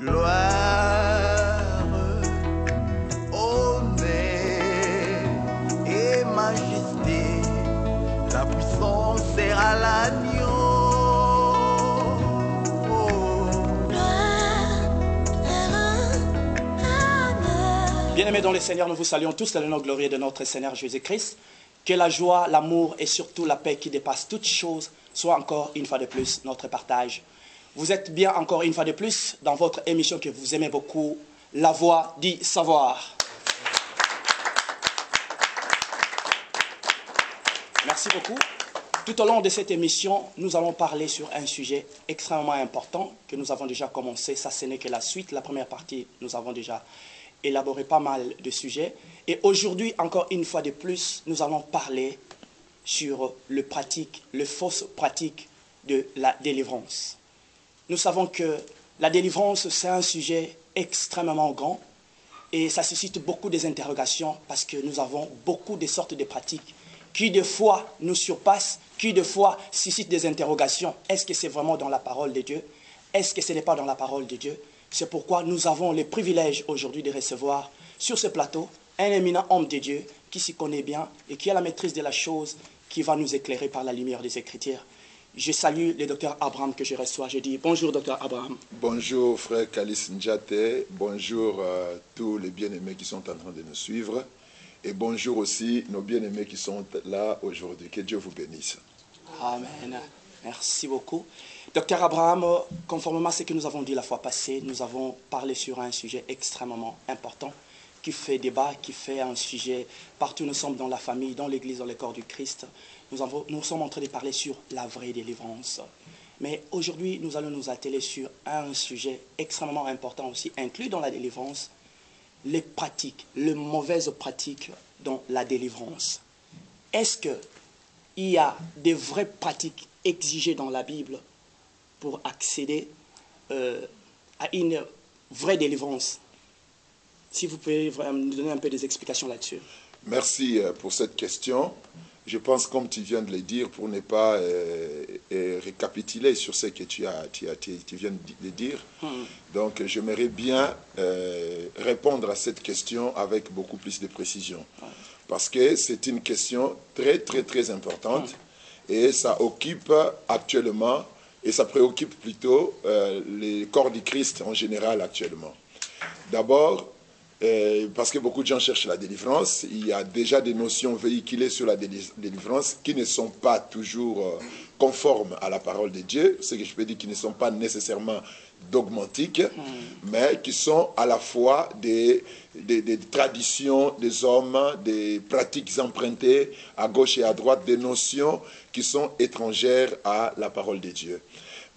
gloire, honneur et majesté, la puissance sera l'agneau. Oh. Bien-aimés dans le Seigneur, nous vous saluons tous dans le nom glorieux de notre Seigneur Jésus-Christ. Que la joie, l'amour et surtout la paix qui dépasse toutes choses soit encore une fois de plus notre partage. Vous êtes bien encore une fois de plus dans votre émission que vous aimez beaucoup, La Voix du Savoir. Merci beaucoup. Tout au long de cette émission, nous allons parler sur un sujet extrêmement important que nous avons déjà commencé. Ça, ce n'est que la suite. La première partie, nous avons déjà élaboré pas mal de sujets. Et aujourd'hui, encore une fois de plus, nous allons parler sur le pratique, le fausse pratique de la délivrance. Nous savons que la délivrance, c'est un sujet extrêmement grand et ça suscite beaucoup des interrogations parce que nous avons beaucoup de sortes de pratiques qui de fois nous surpassent, qui de fois suscitent des interrogations. Est-ce que c'est vraiment dans la parole de Dieu? Est-ce que ce n'est pas dans la parole de Dieu? C'est pourquoi nous avons le privilège aujourd'hui de recevoir sur ce plateau un éminent homme de Dieu qui s'y connaît bien et qui a la maîtrise de la chose, qui va nous éclairer par la lumière des Écritures. Je salue le docteur Abraham que je reçois. Je dis bonjour, docteur Abraham. Bonjour, frère Kalis Njate. Bonjour euh, tous les bien-aimés qui sont en train de nous suivre. Et bonjour aussi nos bien-aimés qui sont là aujourd'hui. Que Dieu vous bénisse. Amen. Merci beaucoup. Docteur Abraham, conformément à ce que nous avons dit la fois passée, nous avons parlé sur un sujet extrêmement important qui fait débat, qui fait un sujet partout nous sommes dans la famille, dans l'église, dans le corps du Christ. Nous, sommes en train de parler sur la vraie délivrance. Mais aujourd'hui, nous allons nous atteler sur un sujet extrêmement important aussi, inclus dans la délivrance, les pratiques, les mauvaises pratiques dans la délivrance. Est-ce qu'il y a des vraies pratiques exigées dans la Bible pour accéder euh, à une vraie délivrance? Si vous pouvez nous donner un peu des explications là-dessus. Merci euh, pour cette question. Je pense, comme tu viens de le dire, pour ne pas euh, euh, récapituler sur ce que tu, as, tu, as, tu, tu viens de dire, Hmm. donc j'aimerais bien euh, répondre à cette question avec beaucoup plus de précision. Parce que c'est une question très, très, très importante et ça occupe actuellement, et ça préoccupe plutôt euh, les corps du Christ en général actuellement. D'abord, euh, parce que beaucoup de gens cherchent la délivrance, il y a déjà des notions véhiculées sur la déli- délivrance qui ne sont pas toujours euh, conformes à la parole de Dieu, ce que je peux dire qui ne sont pas nécessairement dogmatiques, mais qui sont à la fois des, des, des traditions des hommes, des pratiques empruntées à gauche et à droite, des notions qui sont étrangères à la parole de Dieu.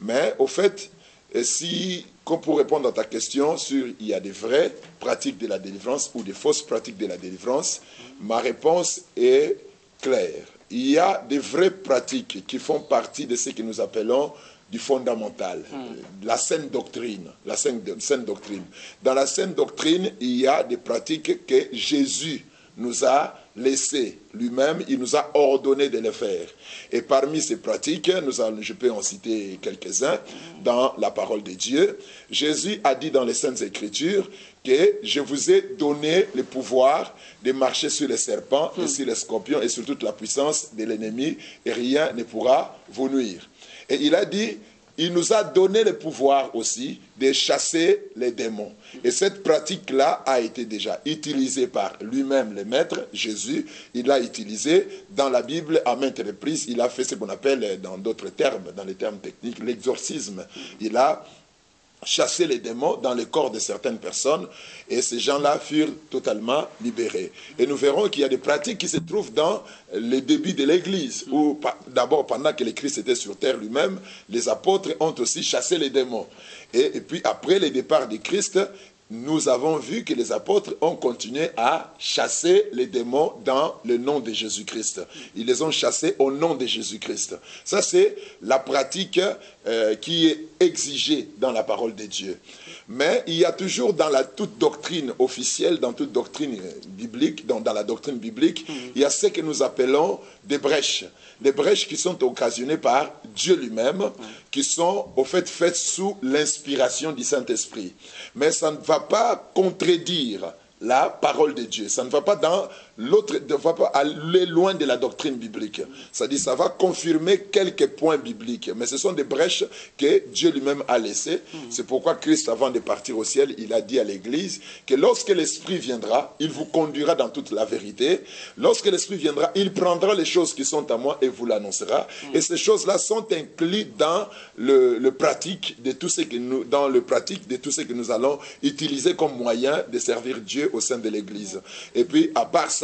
Mais au fait, et si, comme pour répondre à ta question sur il y a des vraies pratiques de la délivrance ou des fausses pratiques de la délivrance, ma réponse est claire. Il y a des vraies pratiques qui font partie de ce que nous appelons du fondamental, la saine doctrine, la saine, saine doctrine. Dans la saine doctrine, il y a des pratiques que Jésus nous a laissées lui-même, il nous a ordonné de les faire. Et parmi ces pratiques, nous allons, je peux en citer quelques-uns dans la parole de Dieu. Jésus a dit dans les Saintes Écritures que je vous ai donné le pouvoir de marcher sur les serpents et sur les scorpions et sur toute la puissance de l'ennemi et rien ne pourra vous nuire. Et il a dit, il nous a donné le pouvoir aussi de chasser les démons. Et cette pratique-là a été déjà utilisée par lui-même, le maître, Jésus. Il l'a utilisée dans la Bible à maintes reprises. Il a fait ce qu'on appelle, dans d'autres termes, dans les termes techniques, l'exorcisme. Il a chassé les démons dans le corps de certaines personnes et ces gens-là furent totalement libérés. Et nous verrons qu'il y a des pratiques qui se trouvent dans les débuts de l'Église, où d'abord pendant que le Christ était sur terre lui-même, les apôtres ont aussi chassé les démons. Et, et puis après le départ du Christ, nous avons vu que les apôtres ont continué à chasser les démons dans le nom de Jésus-Christ. Ils les ont chassés au nom de Jésus-Christ. Ça, c'est la pratique euh, qui est exigé dans la parole de Dieu. Mais il y a toujours dans la toute doctrine officielle, dans toute doctrine biblique, dans, dans la doctrine biblique, il y a ce que nous appelons des brèches. Des brèches qui sont occasionnées par Dieu lui-même, qui sont au fait faites sous l'inspiration du Saint-Esprit. Mais ça ne va pas contredire la parole de Dieu. Ça ne va pas dans l'autre, ne va pas aller loin de la doctrine biblique. Ça dit, ça va confirmer quelques points bibliques, mais ce sont des brèches que Dieu lui-même a laissées. C'est pourquoi Christ, avant de partir au ciel, il a dit à l'Église que lorsque l'Esprit viendra, il vous conduira dans toute la vérité. Lorsque l'Esprit viendra, il prendra les choses qui sont à moi et vous l'annoncera. Et ces choses-là sont incluses dans le, le pratique de tout ce que nous, dans le pratique de tout ce que nous allons utiliser comme moyen de servir Dieu au sein de l'Église. Et puis, à part ça,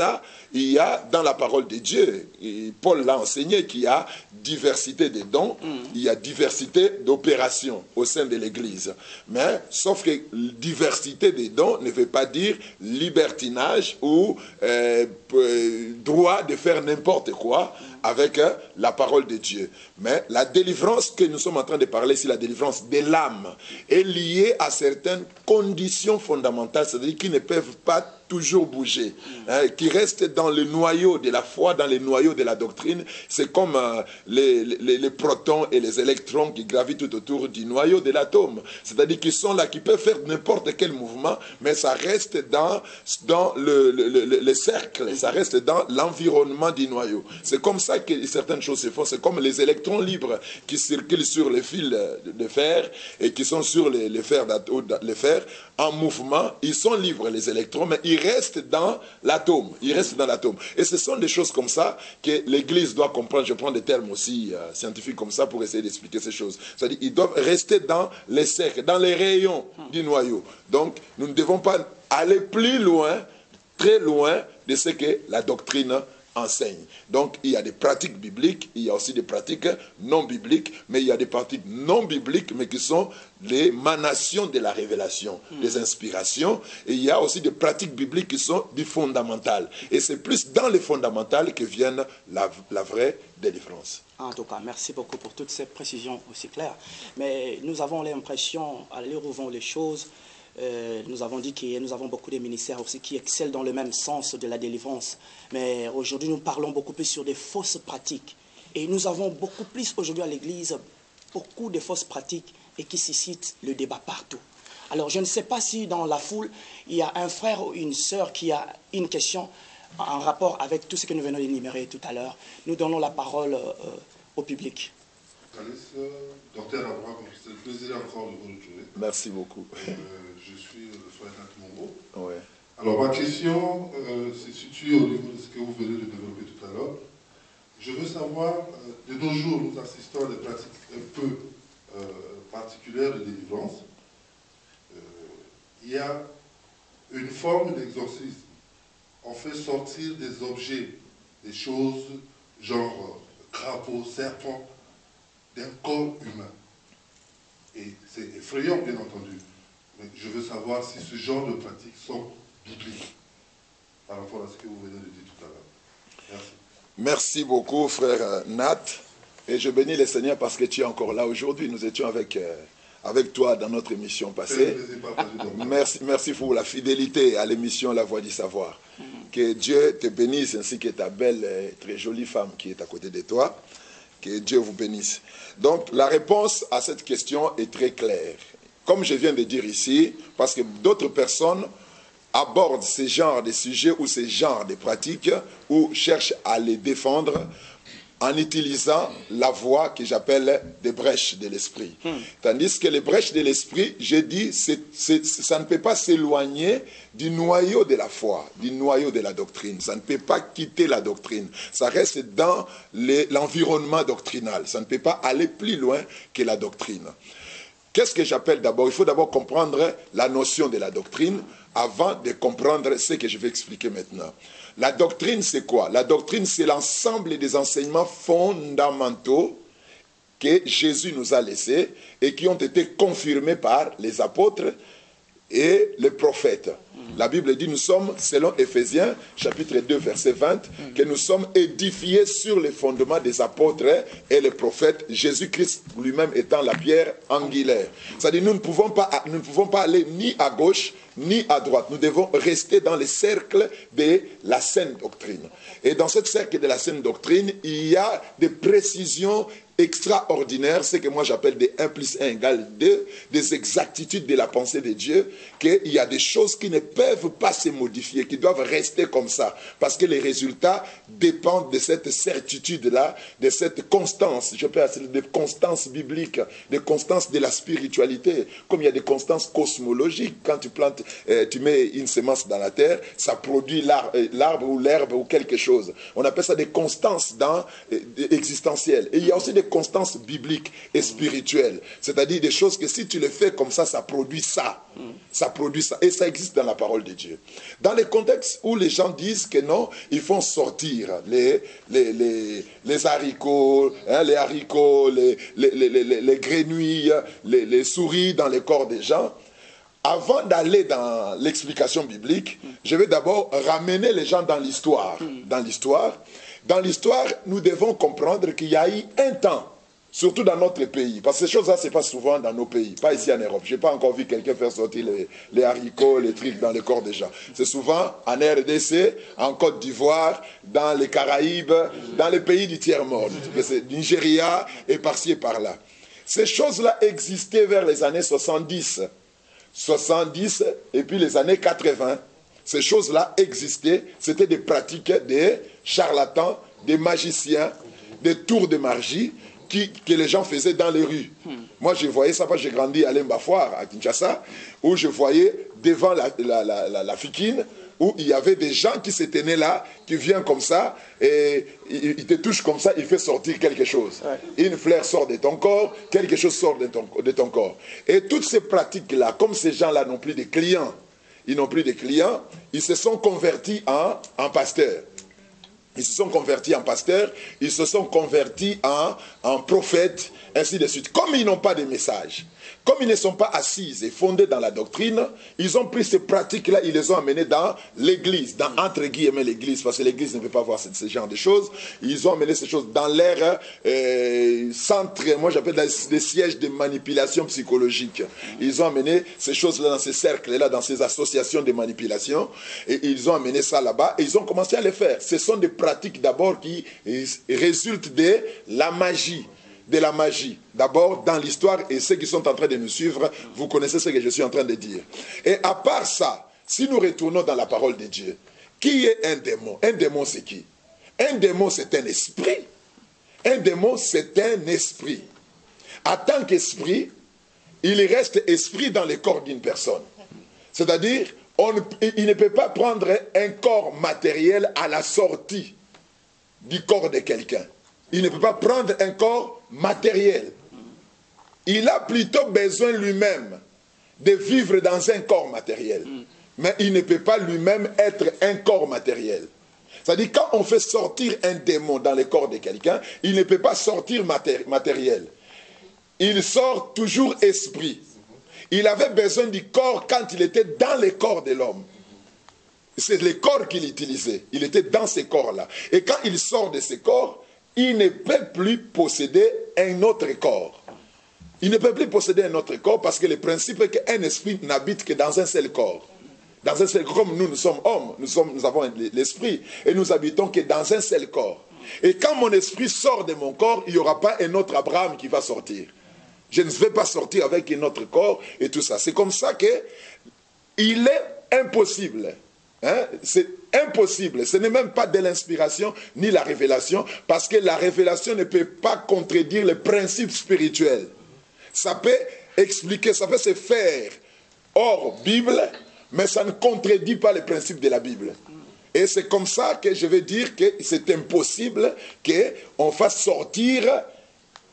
il y a dans la parole de Dieu, et Paul l'a enseigné, qu'il y a diversité de dons, il y a diversité d'opérations au sein de l'Église. Mais, sauf que diversité des dons ne veut pas dire libertinage ou euh, euh, droit de faire n'importe quoi avec euh, la parole de Dieu. Mais la délivrance que nous sommes en train de parler, c'est la délivrance de l'âme, est liée à certaines conditions fondamentales, c'est-à-dire qui ne peuvent pas toujours bouger, hein, qui restent dans le noyau de la foi, dans le noyau de la doctrine. C'est comme euh, les, les- les protons et les électrons qui gravitent tout autour du noyau de l'atome. C'est-à-dire qu'ils sont là, qui peuvent faire n'importe quel mouvement, mais ça reste dans, dans le, le- le- le cercle, ça reste dans l'environnement du noyau. C'est comme ça que certaines choses se font. C'est comme les électrons libres qui circulent sur les fils de fer et qui sont sur les, les fers, les fers en mouvement. Ils sont libres, les électrons, mais ils restent dans l'atome. Ils restent dans l'atome. Et ce sont des choses comme ça que l'Église doit comprendre. Je prends des termes aussi euh, scientifiques comme ça pour essayer d'expliquer ces choses. C'est-à-dire qu'ils doivent rester dans les cercles, dans les rayons du noyau. Donc, nous ne devons pas aller plus loin, très loin de ce que la doctrine enseigne. Donc, il y a des pratiques bibliques, il y a aussi des pratiques non bibliques, mais il y a des pratiques non bibliques, mais qui sont les manations de la révélation, des inspirations. Et il y a aussi des pratiques bibliques qui sont du fondamental. Et c'est plus dans les fondamentales que viennent la, la vraie délivrance. En tout cas, merci beaucoup pour toutes ces précisions aussi claires. Mais nous avons l'impression, à l'heure où vont les choses, euh, nous avons dit que nous avons beaucoup de ministères aussi qui excellent dans le même sens de la délivrance. Mais aujourd'hui, nous parlons beaucoup plus sur des fausses pratiques. Et nous avons beaucoup plus aujourd'hui à l'Église, beaucoup de fausses pratiques et qui suscitent le débat partout. Alors, je ne sais pas si dans la foule, il y a un frère ou une sœur qui a une question en rapport avec tout ce que nous venons d'énumérer tout à l'heure. Nous donnons la parole euh, au public. Euh, docteur Abraham, c'est le plaisir encore de vous retrouver. Merci beaucoup. Euh, je suis le frère. Alors, ma question euh, se situe au niveau de ce que vous venez de développer tout à l'heure. Je veux savoir, euh, de nos jours, nous assistons à des pratiques un peu euh, particulières de délivrance. Il y a une forme d'exorcisme. On fait sortir des objets, des choses, genre crapaud, serpent, d'un corps humain. Et c'est effrayant, bien entendu. Mais je veux savoir si ce genre de pratiques sont bibliques par rapport à ce que vous venez de dire tout à l'heure. Merci. Merci beaucoup, frère euh, Nat. Et je bénis le Seigneur parce que tu es encore là aujourd'hui. Nous étions avec, euh, avec toi dans notre émission passée. Merci, merci pour la fidélité à l'émission La Voix du Savoir. Que Dieu te bénisse ainsi que ta belle, euh, très jolie femme qui est à côté de toi. Que Dieu vous bénisse. Donc, la réponse à cette question est très claire. Comme je viens de dire ici, parce que d'autres personnes abordent ce genre de sujets ou ce genre de pratiques ou cherchent à les défendre en utilisant la voie que j'appelle des brèches de l'esprit. Tandis que les brèches de l'esprit, j'ai dit, c'est- c'est- ça ne peut pas s'éloigner du noyau de la foi, du noyau de la doctrine. Ça ne peut pas quitter la doctrine. Ça reste dans les- l'environnement doctrinal. Ça ne peut pas aller plus loin que la doctrine. Qu'est-ce que j'appelle d'abord? Il faut d'abord comprendre la notion de la doctrine avant de comprendre ce que je vais expliquer maintenant. La doctrine, c'est quoi? La doctrine, c'est l'ensemble des enseignements fondamentaux que Jésus nous a laissés et qui ont été confirmés par les apôtres et les prophètes. La Bible dit, nous sommes, selon Éphésiens, chapitre 2, verset 20, que nous sommes édifiés sur les fondements des apôtres et les prophètes, Jésus-Christ lui-même étant la pierre angulaire. C'est-à-dire, nous ne pouvons pas, nous ne pouvons pas aller ni à gauche, ni à droite. Nous devons rester dans le cercle de la saine doctrine. Et dans ce cercle de la saine doctrine, il y a des précisions extraordinaires, ce que moi j'appelle des 1 plus 1 égale 2, des exactitudes de la pensée de Dieu, qu'il y a des choses qui ne peuvent pas se modifier, qui doivent rester comme ça, parce que les résultats dépendent de cette certitude-là, de cette constance, je peux appeler de constance biblique, de constance de la spiritualité, comme il y a des constances cosmologiques, quand tu plantes, euh, tu mets une semence dans la terre, ça produit euh, l'arbre ou l'herbe ou quelque chose. On appelle ça des constances dans, euh, existentielles. Et il y a aussi des constance biblique et spirituelle. C'est-à-dire des choses que si tu les fais comme ça, ça produit ça. Ça produit ça. Et ça existe dans la parole de Dieu. Dans les contextes où les gens disent que non, ils font sortir les, les, les, les haricots, hein, les haricots, les, les, les, les grenouilles, les, les souris dans les corps des gens, avant d'aller dans l'explication biblique, je vais d'abord ramener les gens dans l'histoire. Dans l'histoire, dans l'histoire, nous devons comprendre qu'il y a eu un temps, surtout dans notre pays, parce que ces choses-là se passent souvent dans nos pays, pas ici en Europe. Je n'ai pas encore vu quelqu'un faire sortir les, haricots, les trucs dans le corps des gens. C'est souvent en RDC, en Côte d'Ivoire, dans les Caraïbes, dans les pays du tiers-monde, Nigeria et par-ci et par-là. Ces choses-là existaient vers les années 70, 70 et puis les années 80 ces choses-là existaient. C'était des pratiques des charlatans, des magiciens, des tours de magie qui, que les gens faisaient dans les rues. Moi, je voyais ça parce que j'ai grandi à Lembafoire, à Kinshasa, où je voyais devant la, la, la, la, fikine, où il y avait des gens qui se tenaient là, qui viennent comme ça, et ils te touchent comme ça, il fait sortir quelque chose. Une fleur sort de ton corps, quelque chose sort de ton, de ton corps. Et toutes ces pratiques-là, comme ces gens-là n'ont plus de clients, ils n'ont plus de clients, ils se sont convertis en, en pasteurs. Ils se sont convertis en pasteurs, ils se sont convertis en, en prophètes, ainsi de suite. Comme ils n'ont pas de message, comme ils ne sont pas assis et fondés dans la doctrine, ils ont pris ces pratiques-là, ils les ont amenées dans l'église, dans entre guillemets l'église, parce que l'église ne veut pas voir ce, genre de choses. Ils ont amené ces choses dans l'air euh, centre, moi j'appelle des sièges de manipulation psychologique. Ils ont amené ces choses-là dans ces cercles-là, dans ces associations de manipulation, et ils ont amené ça là-bas, et ils ont commencé à les faire. Ce sont des pratiques d'abord qui résultent de la magie de la magie. D'abord, dans l'histoire, et ceux qui sont en train de nous suivre, vous connaissez ce que je suis en train de dire. Et à part ça, si nous retournons dans la parole de Dieu, qui est un démon? Un démon, c'est qui? Un démon, c'est un esprit. Un démon, c'est un esprit. En tant qu'esprit, il reste esprit dans le corps d'une personne. C'est-à-dire, il ne peut pas prendre un corps matériel à la sortie du corps de quelqu'un. Il ne peut pas prendre un corps matériel. Il a plutôt besoin lui-même de vivre dans un corps matériel. Mais il ne peut pas lui-même être un corps matériel. C'est-à-dire, quand on fait sortir un démon dans le corps de quelqu'un, il ne peut pas sortir matériel. Il sort toujours esprit. Il avait besoin du corps quand il était dans le corps de l'homme. C'est le corps qu'il utilisait. Il était dans ce corps-là. Et quand il sort de ce corps, il ne peut plus posséder un autre corps. Il ne peut plus posséder un autre corps parce que le principe est qu'un esprit n'habite que dans un seul corps. Dans un seul corps, comme nous, nous sommes hommes, nous, avons l'esprit et nous habitons que dans un seul corps. Et quand mon esprit sort de mon corps, il n'y aura pas un autre Abraham qui va sortir. Je ne vais pas sortir avec un autre corps et tout ça. C'est comme ça que il est impossible Hein? Impossible. Ce n'est même pas de l'inspiration ni la révélation, parce que la révélation ne peut pas contredire les principes spirituels. Ça peut expliquer, ça peut se faire hors Bible, mais ça ne contredit pas les principes de la Bible. Et c'est comme ça que je vais dire que c'est impossible qu'on fasse sortir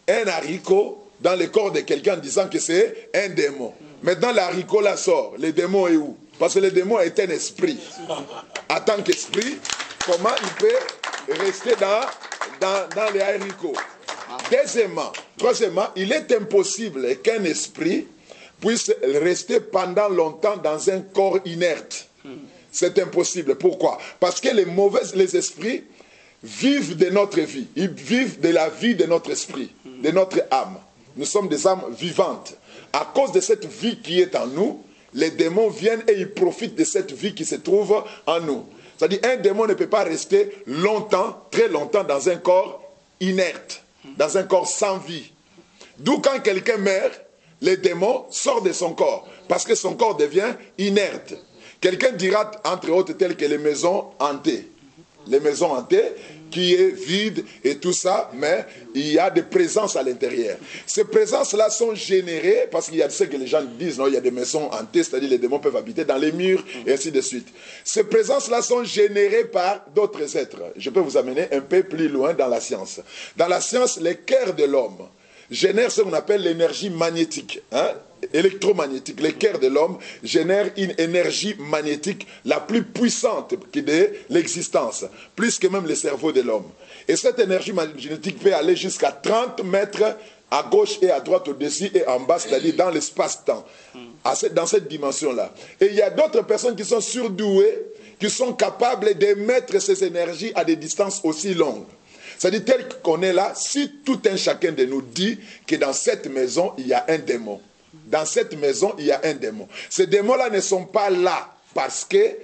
un haricot dans le corps de quelqu'un en disant que c'est un démon. Maintenant, l'haricot la sort. Le démon est où? Parce que le démon est un esprit. En tant qu'esprit, comment il peut rester dans, dans, les haricots? Deuxièmement, troisièmement, il est impossible qu'un esprit puisse rester pendant longtemps dans un corps inerte. C'est impossible. Pourquoi? Parce que les mauvais les esprits vivent de notre vie. Ils vivent de la vie de notre esprit, de notre âme. Nous sommes des âmes vivantes. À cause de cette vie qui est en nous, les démons viennent et ils profitent de cette vie qui se trouve en nous. C'est-à-dire un démon ne peut pas rester longtemps, très longtemps dans un corps inerte, dans un corps sans vie. D'où quand quelqu'un meurt, les démons sortent de son corps parce que son corps devient inerte. Quelqu'un dira, entre autres, telles que les maisons hantées. Les maisons hantées, qui est vide et tout ça, mais il y a des présences à l'intérieur. Ces présences-là sont générées, parce qu'il y a ce que les gens disent, non, il y a des maisons hantées, c'est-à-dire les démons peuvent habiter dans les murs, et ainsi de suite. Ces présences-là sont générées par d'autres êtres. Je peux vous amener un peu plus loin dans la science. Dans la science, les cœurs de l'homme génèrent ce qu'on appelle l'énergie magnétique. Hein? Électromagnétique, les cœurs de l'homme génèrent une énergie magnétique la plus puissante de l'existence, plus que même le cerveau de l'homme. Et cette énergie magnétique peut aller jusqu'à 30 mètres à gauche et à droite, au-dessus et en bas, c'est-à-dire dans l'espace-temps, dans cette dimension-là. Et il y a d'autres personnes qui sont surdouées, qui sont capables d'émettre ces énergies à des distances aussi longues. C'est-à-dire, tel qu'on est là, si tout un chacun de nous dit que dans cette maison, il y a un démon, dans cette maison, il y a un démon. Ces démons-là ne sont pas là parce que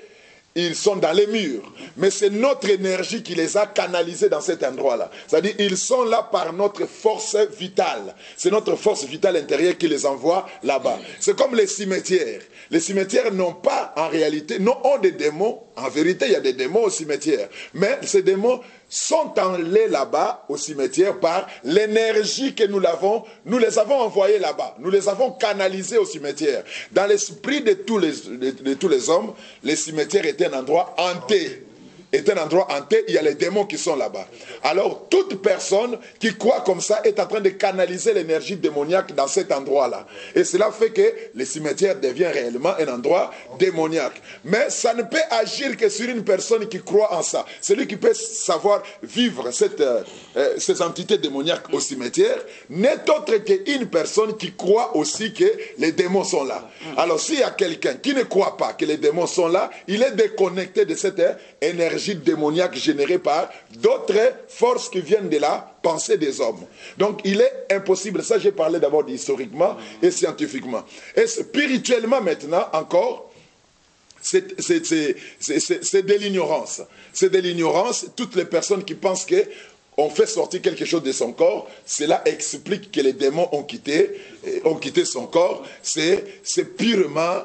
ils sont dans les murs. Mais c'est notre énergie qui les a canalisés dans cet endroit-là. C'est-à-dire, ils sont là par notre force vitale. C'est notre force vitale intérieure qui les envoie là-bas. C'est comme les cimetières. Les cimetières n'ont pas, en réalité, non, ont des démons. En vérité, il y a des démons au cimetière. Mais ces démons sont enlevés là-bas au cimetière par l'énergie que nous l'avons, nous les avons envoyés là-bas, nous les avons canalisés au cimetière. Dans l'esprit de tous les, hommes, les cimetières étaient un endroit hanté est un endroit hanté, il y a les démons qui sont là-bas. Alors, toute personne qui croit comme ça est en train de canaliser l'énergie démoniaque dans cet endroit-là. Et cela fait que le cimetière devient réellement un endroit démoniaque. Mais ça ne peut agir que sur une personne qui croit en ça. Celui qui peut savoir vivre cette, euh, euh, ces entités démoniaques au cimetière n'est autre qu'une personne qui croit aussi que les démons sont là. Alors, s'il y a quelqu'un qui ne croit pas que les démons sont là, il est déconnecté de cette énergie démoniaque générée par d'autres forces qui viennent de la pensée des hommes. Donc il est impossible, ça j'ai parlé d'abord historiquement et scientifiquement. Et spirituellement maintenant encore, c'est de l'ignorance. C'est de l'ignorance. Toutes les personnes qui pensent que on fait sortir quelque chose de son corps, cela explique que les démons ont quitté, ont quitté son corps. C'est purement,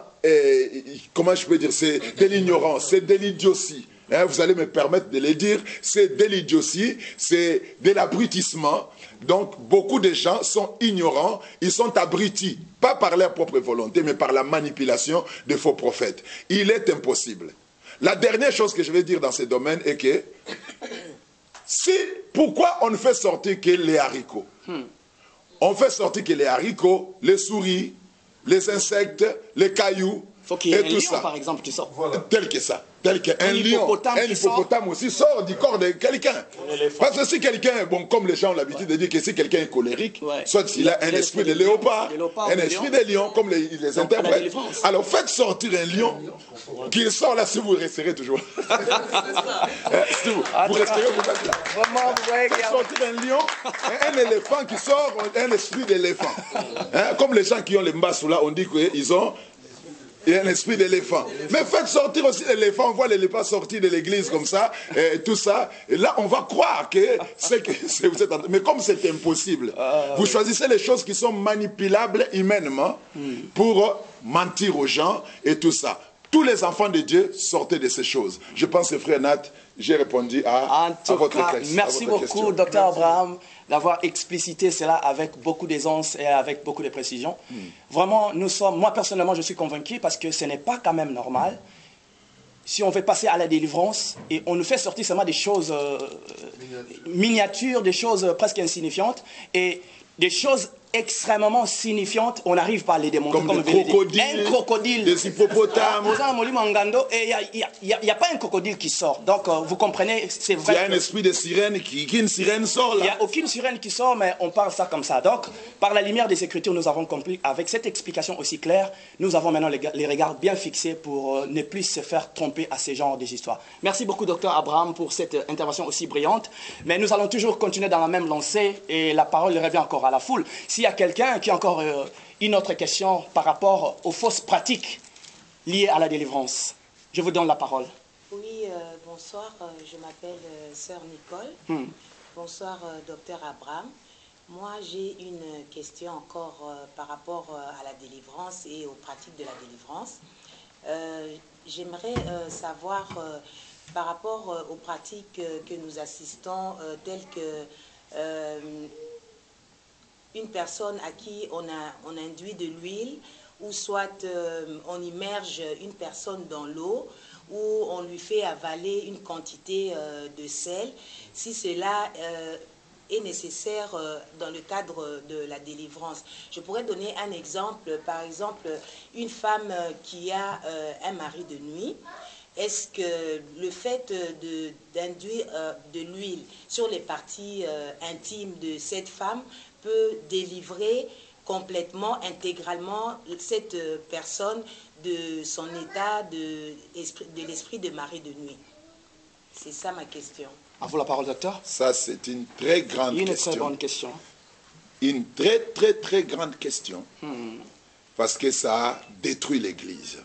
comment je peux dire, c'est de l'ignorance, c'est de l'idiotie. Hein, vous allez me permettre de le dire, c'est de l'idiotie, c'est de l'abrutissement. Donc beaucoup de gens sont ignorants, ils sont abrutis, pas par leur propre volonté, mais par la manipulation des faux prophètes. Il est impossible. La dernière chose que je vais dire dans ce domaine est que si, pourquoi on ne fait sortir que les haricots? Hmm. On fait sortir que les haricots, les souris, les insectes, les cailloux, Faut qu'il y ait et tout ça. par exemple, qui sort. Tel que ça tel qu'un lion, un hippopotame aussi sort du corps de quelqu'un. Parce que si quelqu'un, bon, comme les gens ont l'habitude de dire que si quelqu'un est colérique, soit s'il a un esprit de léopard, un esprit de lion, comme les, les interprètes. Alors faites sortir un lion, qu'il sort là, si vous resterez toujours. Eh, vous, vous resterez, vous êtes là. Faites sortir un lion, un éléphant qui sort, un esprit d'éléphant. Hein, comme les gens qui ont les mbasou là, on dit qu'ils ont il y a un esprit d'éléphant. Mais faites sortir aussi l'éléphant. On voit l'éléphant sortir de l'église comme ça, et tout ça. Et là, on va croire que c'est que vous êtes Mais comme c'est impossible, vous choisissez les choses qui sont manipulables humainement pour mentir aux gens et tout ça. Tous les enfants de Dieu sortaient de ces choses. Je pense que frère Nat, j'ai répondu à, votre question. Merci beaucoup, docteur Abraham d'avoir explicité cela avec beaucoup d'aisance et avec beaucoup de précision. Hmm. Vraiment, nous sommes, moi personnellement, je suis convaincu parce que ce n'est pas quand même normal. Si on veut passer à la délivrance et on nous fait sortir seulement des choses euh, miniatures, des choses presque insignifiantes et des choses extrêmement signifiantes, on n'arrive pas à les démontrer. Comme des l'avez dit. crocodiles, Un crocodile. des hippopotames. Il n'y a, pas un crocodile qui sort. Donc, euh, vous comprenez, c'est Il y a vrai. un esprit de sirène qui, qui une sirène sort Il n'y là. a aucune sirène qui sort, mais on parle ça comme ça. Donc, par la lumière des Écritures, nous avons compris, avec cette explication aussi claire, nous avons maintenant les, les regards bien fixés pour euh, ne plus se faire tromper à ces genres d'histoires. Merci beaucoup, docteur Abraham, pour cette intervention aussi brillante. Mais nous allons toujours continuer dans la même lancée et la parole revient encore à la foule. S'il y a quelqu'un qui a encore euh, une autre question par rapport aux fausses pratiques liées à la délivrance, je vous donne la parole. Oui, euh, bonsoir, euh, je m'appelle euh, Sœur Nicole. Bonsoir, euh, docteur Abraham. Moi, j'ai une question encore par rapport à la délivrance et aux pratiques de la délivrance. J'aimerais savoir par rapport aux pratiques que nous assistons, telles que une personne à qui on, a, on induit de l'huile, ou soit euh, on immerge une personne dans l'eau, ou on lui fait avaler une quantité euh, de sel, si cela euh, est nécessaire dans le cadre de la délivrance. Je pourrais donner un exemple, par exemple, une femme qui a un mari de nuit, est-ce que le fait d'induire de l'huile sur les parties intimes de cette femme peut délivrer complètement, intégralement cette euh, personne de son état de, esprit- de l'esprit de mari de nuit C'est ça ma question. À vous la parole, docteur. Ça, c'est une très grande Une question. très bonne question. Une très, très, très grande question. Parce que ça détruit l'Église.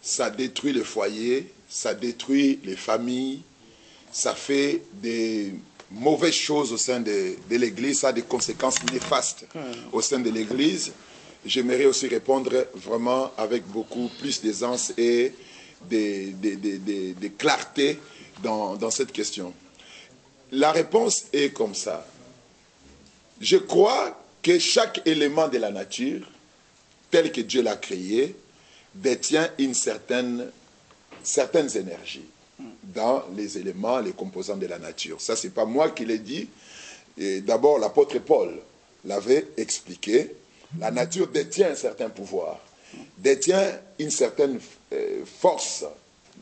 Ça détruit le foyer, ça détruit les familles, ça fait des mauvaises choses au sein de, de l'Église, ça a des conséquences néfastes au sein de l'Église. J'aimerais aussi répondre vraiment avec beaucoup plus d'aisance et de, de- de- de- de clarté dans, dans cette question. La réponse est comme ça. Je crois que chaque élément de la nature, tel que Dieu l'a créé, détient une certaine, certaines énergies dans les éléments, les composants de la nature. Ça, c'est pas moi qui l'ai dit. D'abord, l'apôtre Paul l'avait expliqué. La nature détient un certain pouvoir, détient une certaine euh, force.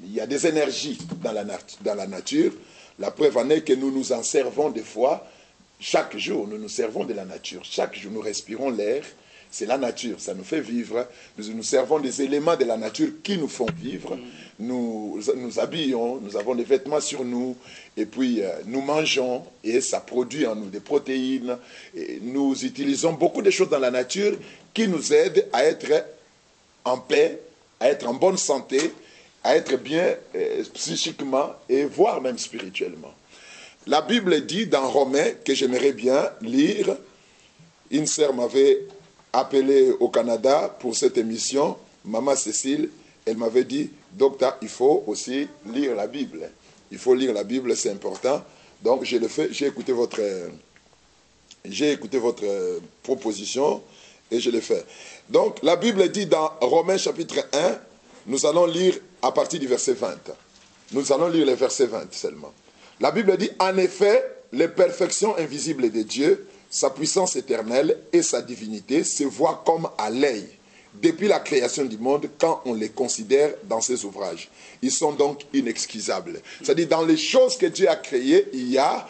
Il y a des énergies dans la, dans la nature. La preuve en est que nous nous en servons des fois chaque jour, nous nous servons de la nature. Chaque jour, nous respirons l'air. C'est la nature, ça nous fait vivre. Nous nous servons des éléments de la nature qui nous font vivre. Nous nous habillons, nous avons des vêtements sur nous, et puis euh, nous mangeons, et ça produit en nous des protéines. Et nous utilisons beaucoup de choses dans la nature qui nous aident à être en paix, à être en bonne santé, à être bien euh, psychiquement et voire même spirituellement. La Bible dit dans Romains, que j'aimerais bien lire, une sœur m'avait appelé au Canada pour cette émission, Maman Cécile, elle m'avait dit, docteur, il faut aussi lire la Bible. Il faut lire la Bible, c'est important. Donc le j'ai écouté votre, j'ai écouté votre proposition et je l'ai fait. Donc la Bible dit dans Romains chapitre 1, nous allons lire à partir du verset 20. Nous allons lire le verset 20 seulement. La Bible dit, en effet, les perfections invisibles de Dieu, sa puissance éternelle et sa divinité se voient comme à l'œil depuis la création du monde quand on les considère dans ses ouvrages. Ils sont donc inexcusables. C'est-à-dire, dans les choses que Dieu a créées, il y a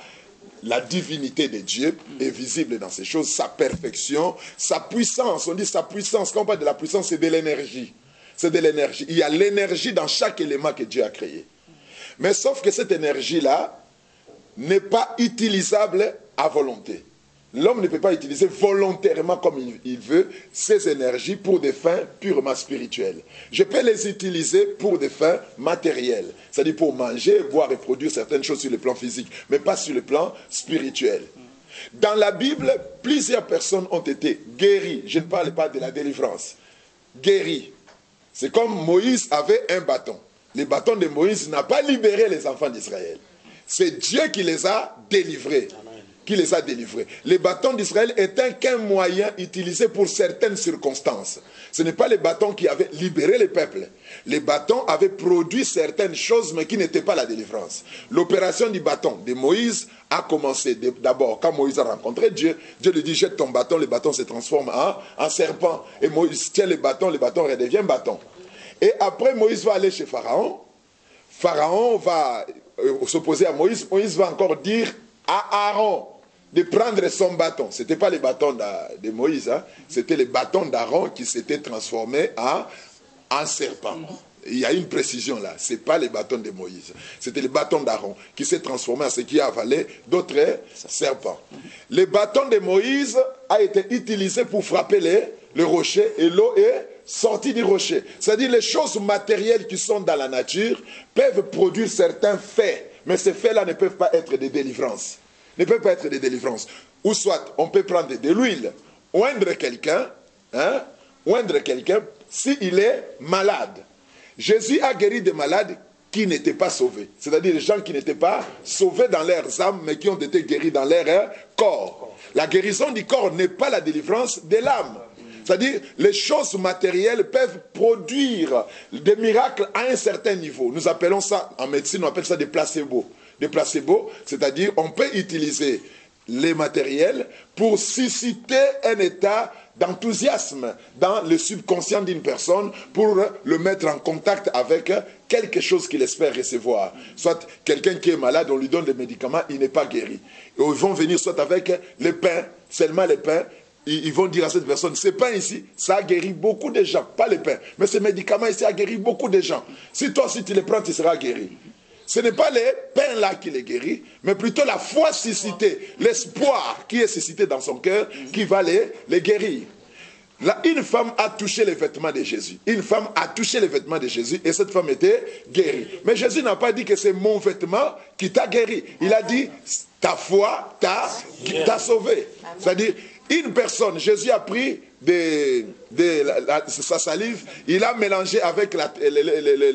la divinité de Dieu est visible dans ces choses, sa perfection, sa puissance. On dit sa puissance. Quand on parle de la puissance, c'est de l'énergie. C'est de l'énergie. Il y a l'énergie dans chaque élément que Dieu a créé. Mais sauf que cette énergie-là n'est pas utilisable à volonté. L'homme ne peut pas utiliser volontairement comme il, veut ces énergies pour des fins purement spirituelles. Je peux les utiliser pour des fins matérielles, c'est-à-dire pour manger, boire et produire certaines choses sur le plan physique, mais pas sur le plan spirituel. Dans la Bible, plusieurs personnes ont été guéries. Je ne parle pas de la délivrance. Guéries. C'est comme Moïse avait un bâton. Le bâton de Moïse n'a pas libéré les enfants d'Israël. C'est Dieu qui les a délivrés, qui les a délivrés. Les bâtons d'Israël étaient qu'un moyen utilisé pour certaines circonstances. Ce n'est pas les bâtons qui avaient libéré les peuples. Les bâtons avaient produit certaines choses, mais qui n'étaient pas la délivrance. L'opération du bâton de Moïse a commencé d'abord quand Moïse a rencontré Dieu. Dieu lui dit jette ton bâton, le bâton se transforme en, en serpent. Et Moïse tient le bâton, le bâton redevient bâton. Et après, Moïse va aller chez Pharaon. Pharaon va euh, s'opposer à Moïse. Moïse va encore dire à Aaron de prendre son bâton. Ce n'était pas les bâtons de, Moïse, hein. c'était les bâtons d'Aaron qui s'étaient transformés en, en serpent. Il y a une précision là, ce n'est pas les bâtons de Moïse. C'était les bâtons d'Aaron qui s'est transformé en ce qui a avalé d'autres serpents. Le bâton de Moïse a été utilisé pour frapper les, le rocher et l'eau est sortie du rocher. C'est-à-dire les choses matérielles qui sont dans la nature peuvent produire certains faits, mais ces faits-là ne peuvent pas être des délivrances ne peut pas être des délivrances. Ou soit, on peut prendre de l'huile, oindre quelqu'un, hein, oindre quelqu'un s'il est malade. Jésus a guéri des malades qui n'étaient pas sauvés. C'est-à-dire des gens qui n'étaient pas sauvés dans leurs âmes, mais qui ont été guéris dans leur hein, corps. La guérison du corps n'est pas la délivrance de l'âme. C'est-à-dire, les choses matérielles peuvent produire des miracles à un certain niveau. Nous appelons ça, en médecine, on appelle ça des placebos des placebos, c'est-à-dire on peut utiliser les matériels pour susciter un état d'enthousiasme dans le subconscient d'une personne pour le mettre en contact avec quelque chose qu'il espère recevoir. Soit quelqu'un qui est malade, on lui donne des médicaments, il n'est pas guéri. Ils vont venir soit avec les pains, seulement les pains, ils vont dire à cette personne, ce pain ici, ça a guéri beaucoup de gens, pas les pains, mais ce médicament ici a guéri beaucoup de gens. Si toi, si tu les prends, tu seras guéri. Ce n'est pas les pains-là qui les guérit, mais plutôt la foi suscitée, l'espoir qui est suscité dans son cœur qui va les, les guérir. Là, une femme a touché les vêtements de Jésus. Une femme a touché les vêtements de Jésus et cette femme était guérie. Mais Jésus n'a pas dit que c'est mon vêtement qui t'a guéri. Il a dit ta foi t'a sauvé. C'est-à-dire, une personne, Jésus a pris de, sa salive, il a mélangé avec la,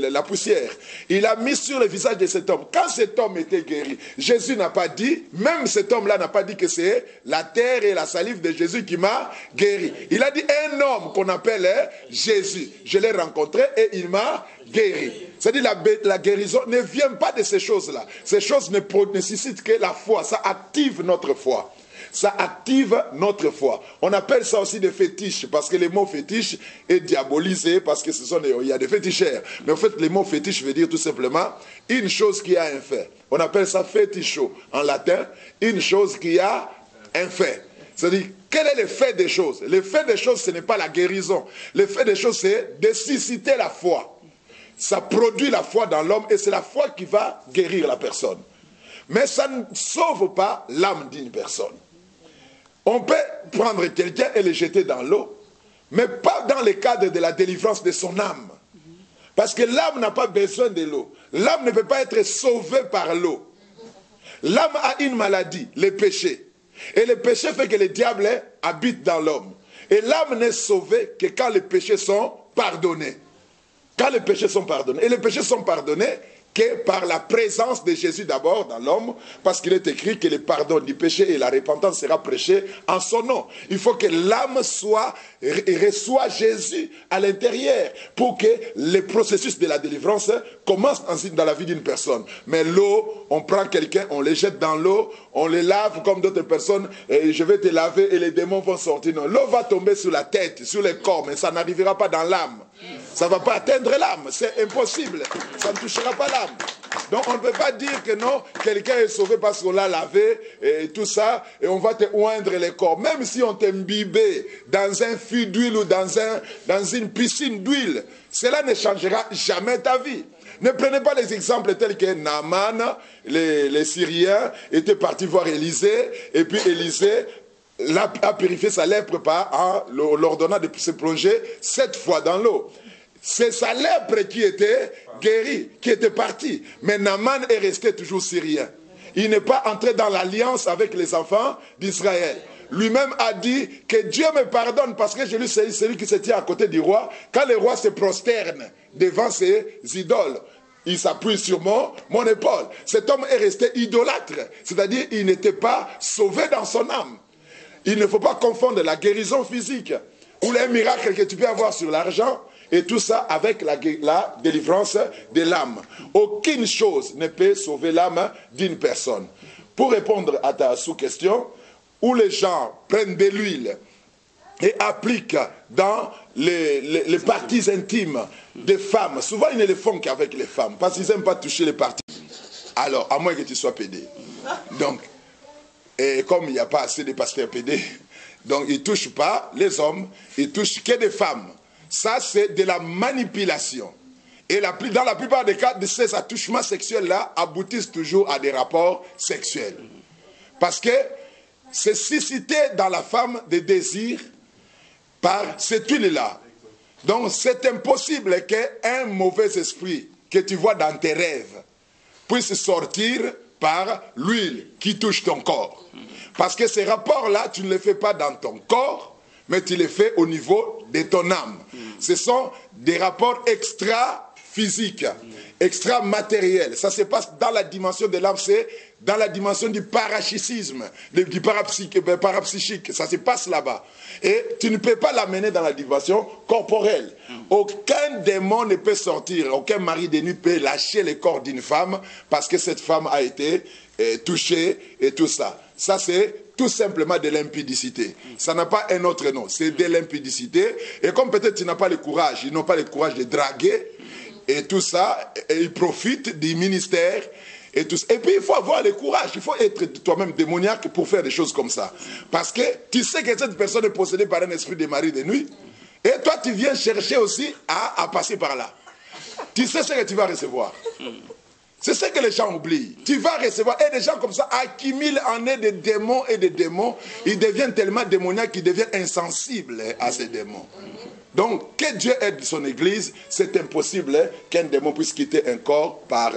la, poussière. Il a mis sur le visage de cet homme. Quand cet homme était guéri, Jésus n'a pas dit, même cet homme-là n'a pas dit que c'est la terre et la salive de Jésus qui m'a guéri. Il a dit un homme qu'on appelle Jésus. Je l'ai rencontré et il m'a guéri. C'est-à-dire la, la guérison ne vient pas de ces choses-là. Ces choses ne nécessitent que la foi. Ça active notre foi ça active notre foi. On appelle ça aussi des fétiches, parce que le mot fétiche est diabolisé, parce que ce sont il y a des fétichères. Mais en fait, le mot fétiche veut dire tout simplement une chose qui a un fait. On appelle ça féticho en latin, une chose qui a un fait. C'est-à-dire, quel est le fait des choses? Le fait des choses, ce n'est pas la guérison. Le fait des choses, c'est de susciter la foi. Ça produit la foi dans l'homme et c'est la foi qui va guérir la personne. Mais ça ne sauve pas l'âme d'une personne. On peut prendre quelqu'un et le jeter dans l'eau, mais pas dans le cadre de la délivrance de son âme. Parce que l'âme n'a pas besoin de l'eau. L'âme ne peut pas être sauvée par l'eau. L'âme a une maladie, le péché. Et le péché fait que le diable habite dans l'homme. Et l'âme n'est sauvée que quand les péchés sont pardonnés. Quand les péchés sont pardonnés. Et les péchés sont pardonnés que par la présence de Jésus d'abord dans l'homme, parce qu'il est écrit que le pardon du péché et la repentance sera prêché en son nom. Il faut que l'âme soit reçoit Jésus à l'intérieur pour que le processus de la délivrance commence dans la vie d'une personne. Mais l'eau, on prend quelqu'un, on le jette dans l'eau, on le lave comme d'autres personnes, et je vais te laver et les démons vont sortir. Non, l'eau va tomber sur la tête, sur le corps, mais ça n'arrivera pas dans l'âme. Ça ne va pas atteindre l'âme, c'est impossible. Ça ne touchera pas l'âme. Donc on ne peut pas dire que non, quelqu'un est sauvé parce qu'on l'a lavé et tout ça, et on va te oindre le corps. Même si on t'imbibait dans un fût d'huile ou dans, un, dans une piscine d'huile, cela ne changera jamais ta vie. Ne prenez pas les exemples tels que Naaman, les, Syriens étaient partis voir Élisée, et puis Élisée a purifié sa lèpre en l'ordonnant de se plonger sept fois dans l'eau. C'est sa lèpre qui était guérie, qui était partie. Mais Naaman est resté toujours syrien. Il n'est pas entré dans l'alliance avec les enfants d'Israël. Lui-même a dit que Dieu me pardonne parce que je lui celui qui se tient à côté du roi. Quand le roi se prosterne devant ses idoles, il s'appuie sur mon, mon épaule. Cet homme est resté idolâtre, c'est-à-dire il n'était pas sauvé dans son âme. Il ne faut pas confondre la guérison physique ou les miracles que tu peux avoir sur l'argent et tout ça avec la, délivrance de l'âme. Aucune chose ne peut sauver l'âme d'une personne. Pour répondre à ta sous-question, où les gens prennent de l'huile et appliquent dans les, les, parties intimes des femmes, souvent ils ne le font qu'avec les femmes, parce qu'ils n'aiment pas toucher les parties. Alors, à moins que tu sois pédé. Donc, et comme il n'y a pas assez de pasteurs pédés, donc ils ne touchent pas les hommes, ils touchent que des femmes. Ça, c'est de la manipulation. Et dans la plupart des cas, ces attouchements sexuels-là aboutissent toujours à des rapports sexuels. Parce que c'est suscité dans la femme des désirs par cette huile-là. Donc c'est impossible qu'un mauvais esprit que tu vois dans tes rêves puisse sortir par l'huile qui touche ton corps. Parce que ces rapports-là, tu ne les fais pas dans ton corps, mais tu les fais au niveau de ton âme. Ce sont des rapports extra-physiques, extra-matériels. Ça se passe dans la dimension de l'âme, c'est dans la dimension du parachisisme, du euh, parapsychique. Ça se passe là-bas. Et tu ne peux pas l'amener dans la dimension corporelle. Aucun démon ne peut sortir, aucun mari de nuit peut lâcher le corps d'une femme parce que cette femme a été euh, touchée et tout ça. Ça, c'est tout simplement de l'impudicité. Ça n'a pas un autre nom. C'est de l'impudicité. Et comme peut-être tu n'as pas le courage, ils n'ont pas le courage de draguer et tout ça, et ils profitent du ministère et tout ça. Et puis il faut avoir le courage, il faut être toi-même démoniaque pour faire des choses comme ça. Parce que tu sais que cette personne est possédée par un esprit de mari de nuit. Et toi, tu viens chercher aussi à passer par là. Tu sais ce que tu vas recevoir. C'est ce que les gens oublient. Tu vas recevoir, et des gens comme ça accumulent en eux des démons et des démons. Ils deviennent tellement démoniaques qu'ils deviennent insensibles à ces démons. Donc, que Dieu aide son Église, c'est impossible qu'un démon puisse quitter un corps par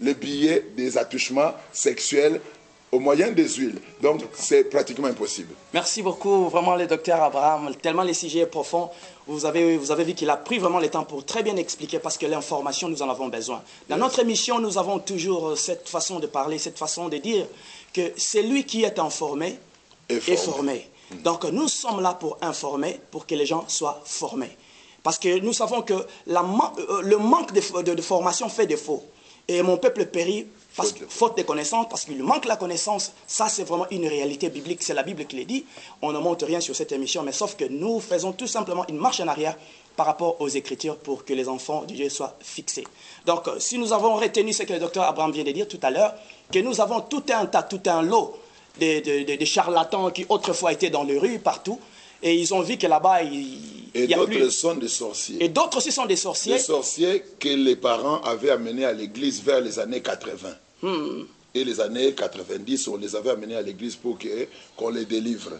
le biais des attouchements sexuels au moyen des huiles. Donc, c'est pratiquement impossible. Merci beaucoup, vraiment, le docteur Abraham. Tellement le sujet est profond. Vous avez, vous avez vu qu'il a pris vraiment le temps pour très bien expliquer parce que l'information, nous en avons besoin. Dans notre émission, nous avons toujours euh, cette façon de parler, cette façon de dire que c'est lui qui est informé et formé. Mm. Donc, nous sommes là pour informer, pour que les gens soient formés. Parce que nous savons que la, euh, le manque de, de formation fait défaut. Et mon peuple périt parce, faute de connaissances, parce qu'il manque la connaissance, ça c'est vraiment une réalité biblique, c'est la Bible qui le dit. On ne monte rien sur cette émission, mais sauf que nous faisons tout simplement une marche en arrière par rapport aux Écritures pour que les enfants de Dieu soient fixés. Donc, euh, si nous avons retenu ce que le docteur Abraham vient de dire tout à l'heure, que nous avons tout un tas, tout un lot de, charlatans qui autrefois étaient dans les rues, partout, et ils ont vu que là-bas, il, et d'autres sont des sorciers. Et d'autres aussi sont des sorciers. Des sorciers que les parents avaient amenés à l'église vers les années 80. Hmm. Et les années 90, on les avait amenés à l'église pour qu'on les délivre.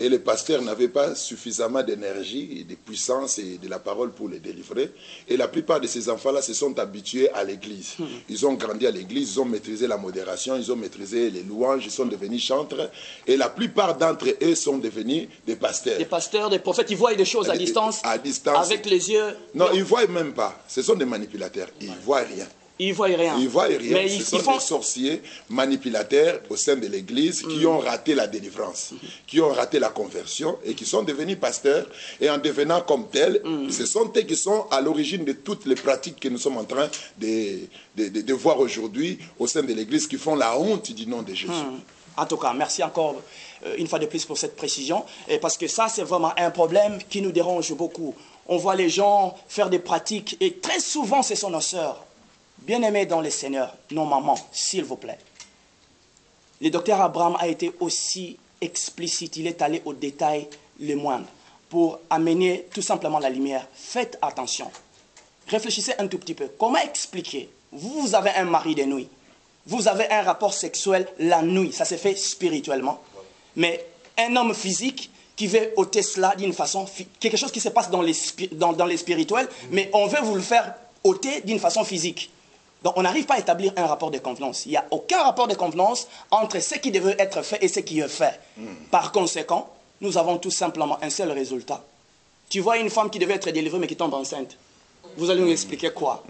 Et les pasteurs n'avaient pas suffisamment d'énergie, de puissance et de la parole pour les délivrer. Et la plupart de ces enfants-là se sont habitués à l'église. Ils ont grandi à l'église, ils ont maîtrisé la modération, ils ont maîtrisé les louanges, ils sont devenus chantres. Et la plupart d'entre eux sont devenus des pasteurs. Des pasteurs, des prophètes, ils voient des choses à, distance. À distance. Avec les yeux. Non, ils ne voient même pas. Ce sont des manipulateurs. Ils ne voient rien. Ils ne voient rien. Ils voient rien. Mais Ce sont des sorciers manipulateurs au sein de l'Église qui ont raté la délivrance, qui ont raté la conversion et qui sont devenus pasteurs. Et en devenant comme tels, mm. ce sont eux qui sont à l'origine de toutes les pratiques que nous sommes en train de, de, voir aujourd'hui au sein de l'Église qui font la honte du nom de Jésus. Mm. En tout cas, merci encore euh, une fois de plus pour cette précision. Et parce que ça, c'est vraiment un problème qui nous dérange beaucoup. On voit les gens faire des pratiques et très souvent, ce sont nos sœurs Bien-aimés dans les seigneurs, non maman, s'il vous plaît. Le docteur Abraham a été aussi explicite, il est allé au détail le moindre pour amener tout simplement la lumière. Faites attention. Réfléchissez un tout petit peu. Comment expliquer? Vous avez un mari de nuit. Vous avez un rapport sexuel la nuit. Ça se fait spirituellement. Mais un homme physique qui veut ôter cela d'une façon... Quelque chose qui se passe dans les, dans les spirituels, mais on veut vous le faire ôter d'une façon physique. Donc on n'arrive pas à établir un rapport de convenance. Il n'y a aucun rapport de convenance entre ce qui devait être fait et ce qui est fait. Hmm. Par conséquent, nous avons tout simplement un seul résultat. Tu vois une femme qui devait être délivrée mais qui tombe enceinte. Vous allez nous expliquer quoi.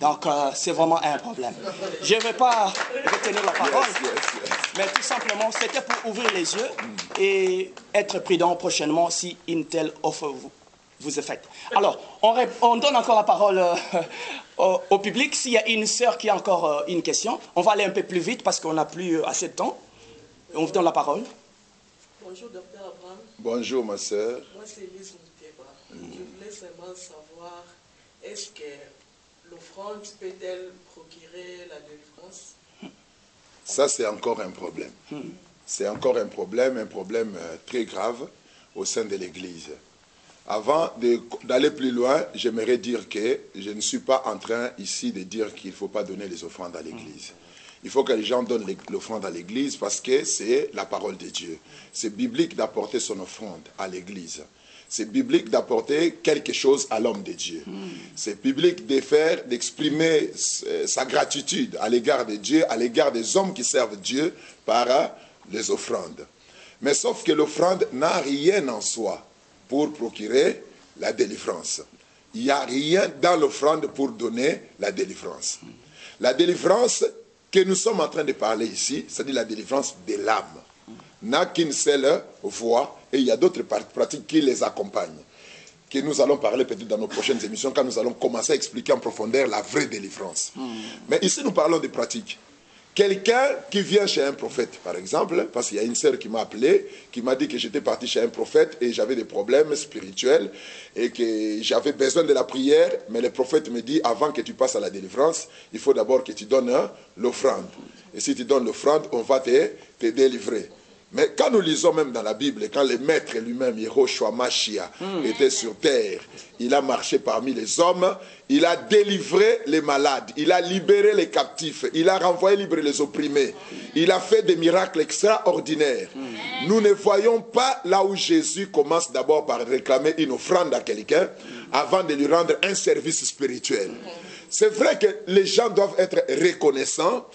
Donc, euh, c'est vraiment un problème. Je ne vais pas retenir la parole, Yes, yes, yes. mais tout simplement, c'était pour ouvrir les yeux et être prudent prochainement si une telle offre vous, vous est faite. Alors, on, donne encore la parole euh, au, au public. S'il y a une sœur qui a encore euh, une question, on va aller un peu plus vite parce qu'on n'a plus euh, assez de temps. On vous donne la parole. Bonjour, docteur Abraham. Bonjour ma sœur. Moi, c'est Lise Mouteba. Je voulais seulement savoir, est-ce que l'offrande peut-elle procurer la délivrance? Ça, c'est encore un problème. C'est encore un problème, un problème très grave au sein de l'Église. Avant d'aller plus loin, j'aimerais dire que je ne suis pas en train ici de dire qu'il ne faut pas donner les offrandes à l'Église. Il faut que les gens donnent l'offrande à l'Église parce que c'est la parole de Dieu. C'est biblique d'apporter son offrande à l'Église. C'est biblique d'apporter quelque chose à l'homme de Dieu. C'est biblique de faire, d'exprimer euh, sa gratitude à l'égard de Dieu, à l'égard des hommes qui servent Dieu par euh, les offrandes. Mais sauf que l'offrande n'a rien en soi pour procurer la délivrance. Il n'y a rien dans l'offrande pour donner la délivrance. La délivrance que nous sommes en train de parler ici, c'est-à-dire la délivrance de l'âme, n'a qu'une seule voie et il y a d'autres pratiques qui les accompagnent. Que nous allons parler peut-être dans nos prochaines émissions quand nous allons commencer à expliquer en profondeur la vraie délivrance. Mais ici, nous parlons de pratiques. Quelqu'un qui vient chez un prophète, par exemple, parce qu'il y a une sœur qui m'a appelé, qui m'a dit que j'étais parti chez un prophète et j'avais des problèmes spirituels et que j'avais besoin de la prière, mais le prophète me dit, avant que tu passes à la délivrance, il faut d'abord que tu donnes l'offrande. Et si tu donnes l'offrande, on va te, te délivrer. Mais quand nous lisons même dans la Bible, quand le maître lui-même, Yehoshua Mashiach, était sur terre, il a marché parmi les hommes, il a délivré les malades, il a libéré les captifs, il a renvoyé libre les opprimés, il a fait des miracles extraordinaires. Nous ne voyons pas là où Jésus commence d'abord par réclamer une offrande à quelqu'un avant de lui rendre un service spirituel. C'est vrai que les gens doivent être reconnaissants.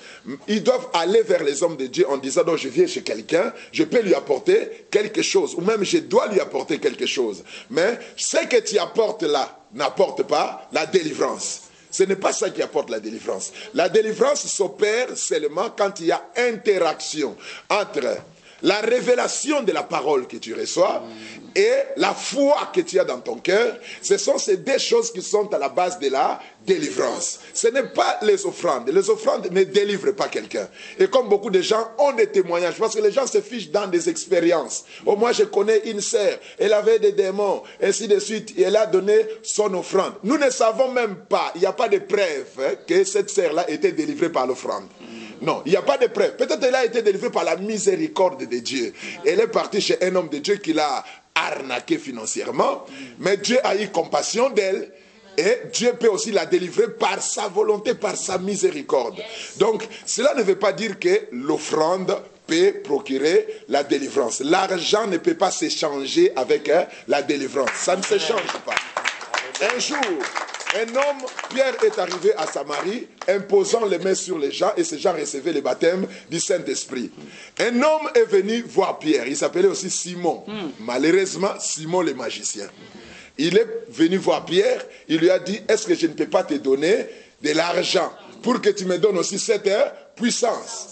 Ils doivent aller vers les hommes de Dieu en disant, non, je viens chez quelqu'un, je peux lui apporter quelque chose, ou même je dois lui apporter quelque chose. Mais ce que tu apportes là n'apporte pas la délivrance. Ce n'est pas ça qui apporte la délivrance. La délivrance s'opère seulement quand il y a interaction entre la révélation de la parole que tu reçois et la foi que tu as dans ton cœur, ce sont ces deux choses qui sont à la base de la délivrance. Ce n'est pas les offrandes. Les offrandes ne délivrent pas quelqu'un. Et comme beaucoup de gens ont des témoignages, parce que les gens se fichent dans des expériences. Moi, je connais une sœur, elle avait des démons, ainsi de suite, et elle a donné son offrande. Nous ne savons même pas, il n'y a pas de preuve hein, que cette sœur-là était délivrée par l'offrande. Non, il n'y a pas de preuve. Peut-être qu'elle a été délivrée par la miséricorde de Dieu. Elle est partie chez un homme de Dieu qui l'a arnaqué financièrement, mais Dieu a eu compassion d'elle. Et Dieu peut aussi la délivrer par sa volonté, par sa miséricorde. Donc, cela ne veut pas dire que l'offrande peut procurer la délivrance. L'argent ne peut pas s'échanger avec hein, la délivrance. Ça ne s'échange pas. Un jour, un homme, Pierre est arrivé à Samarie, imposant les mains sur les gens, et ces gens recevaient le baptême du Saint-Esprit. Un homme est venu voir Pierre, il s'appelait aussi Simon. Malheureusement, Simon le magicien. Il est venu voir Pierre, il lui a dit, est-ce que je ne peux pas te donner de l'argent pour que tu me donnes aussi cette puissance?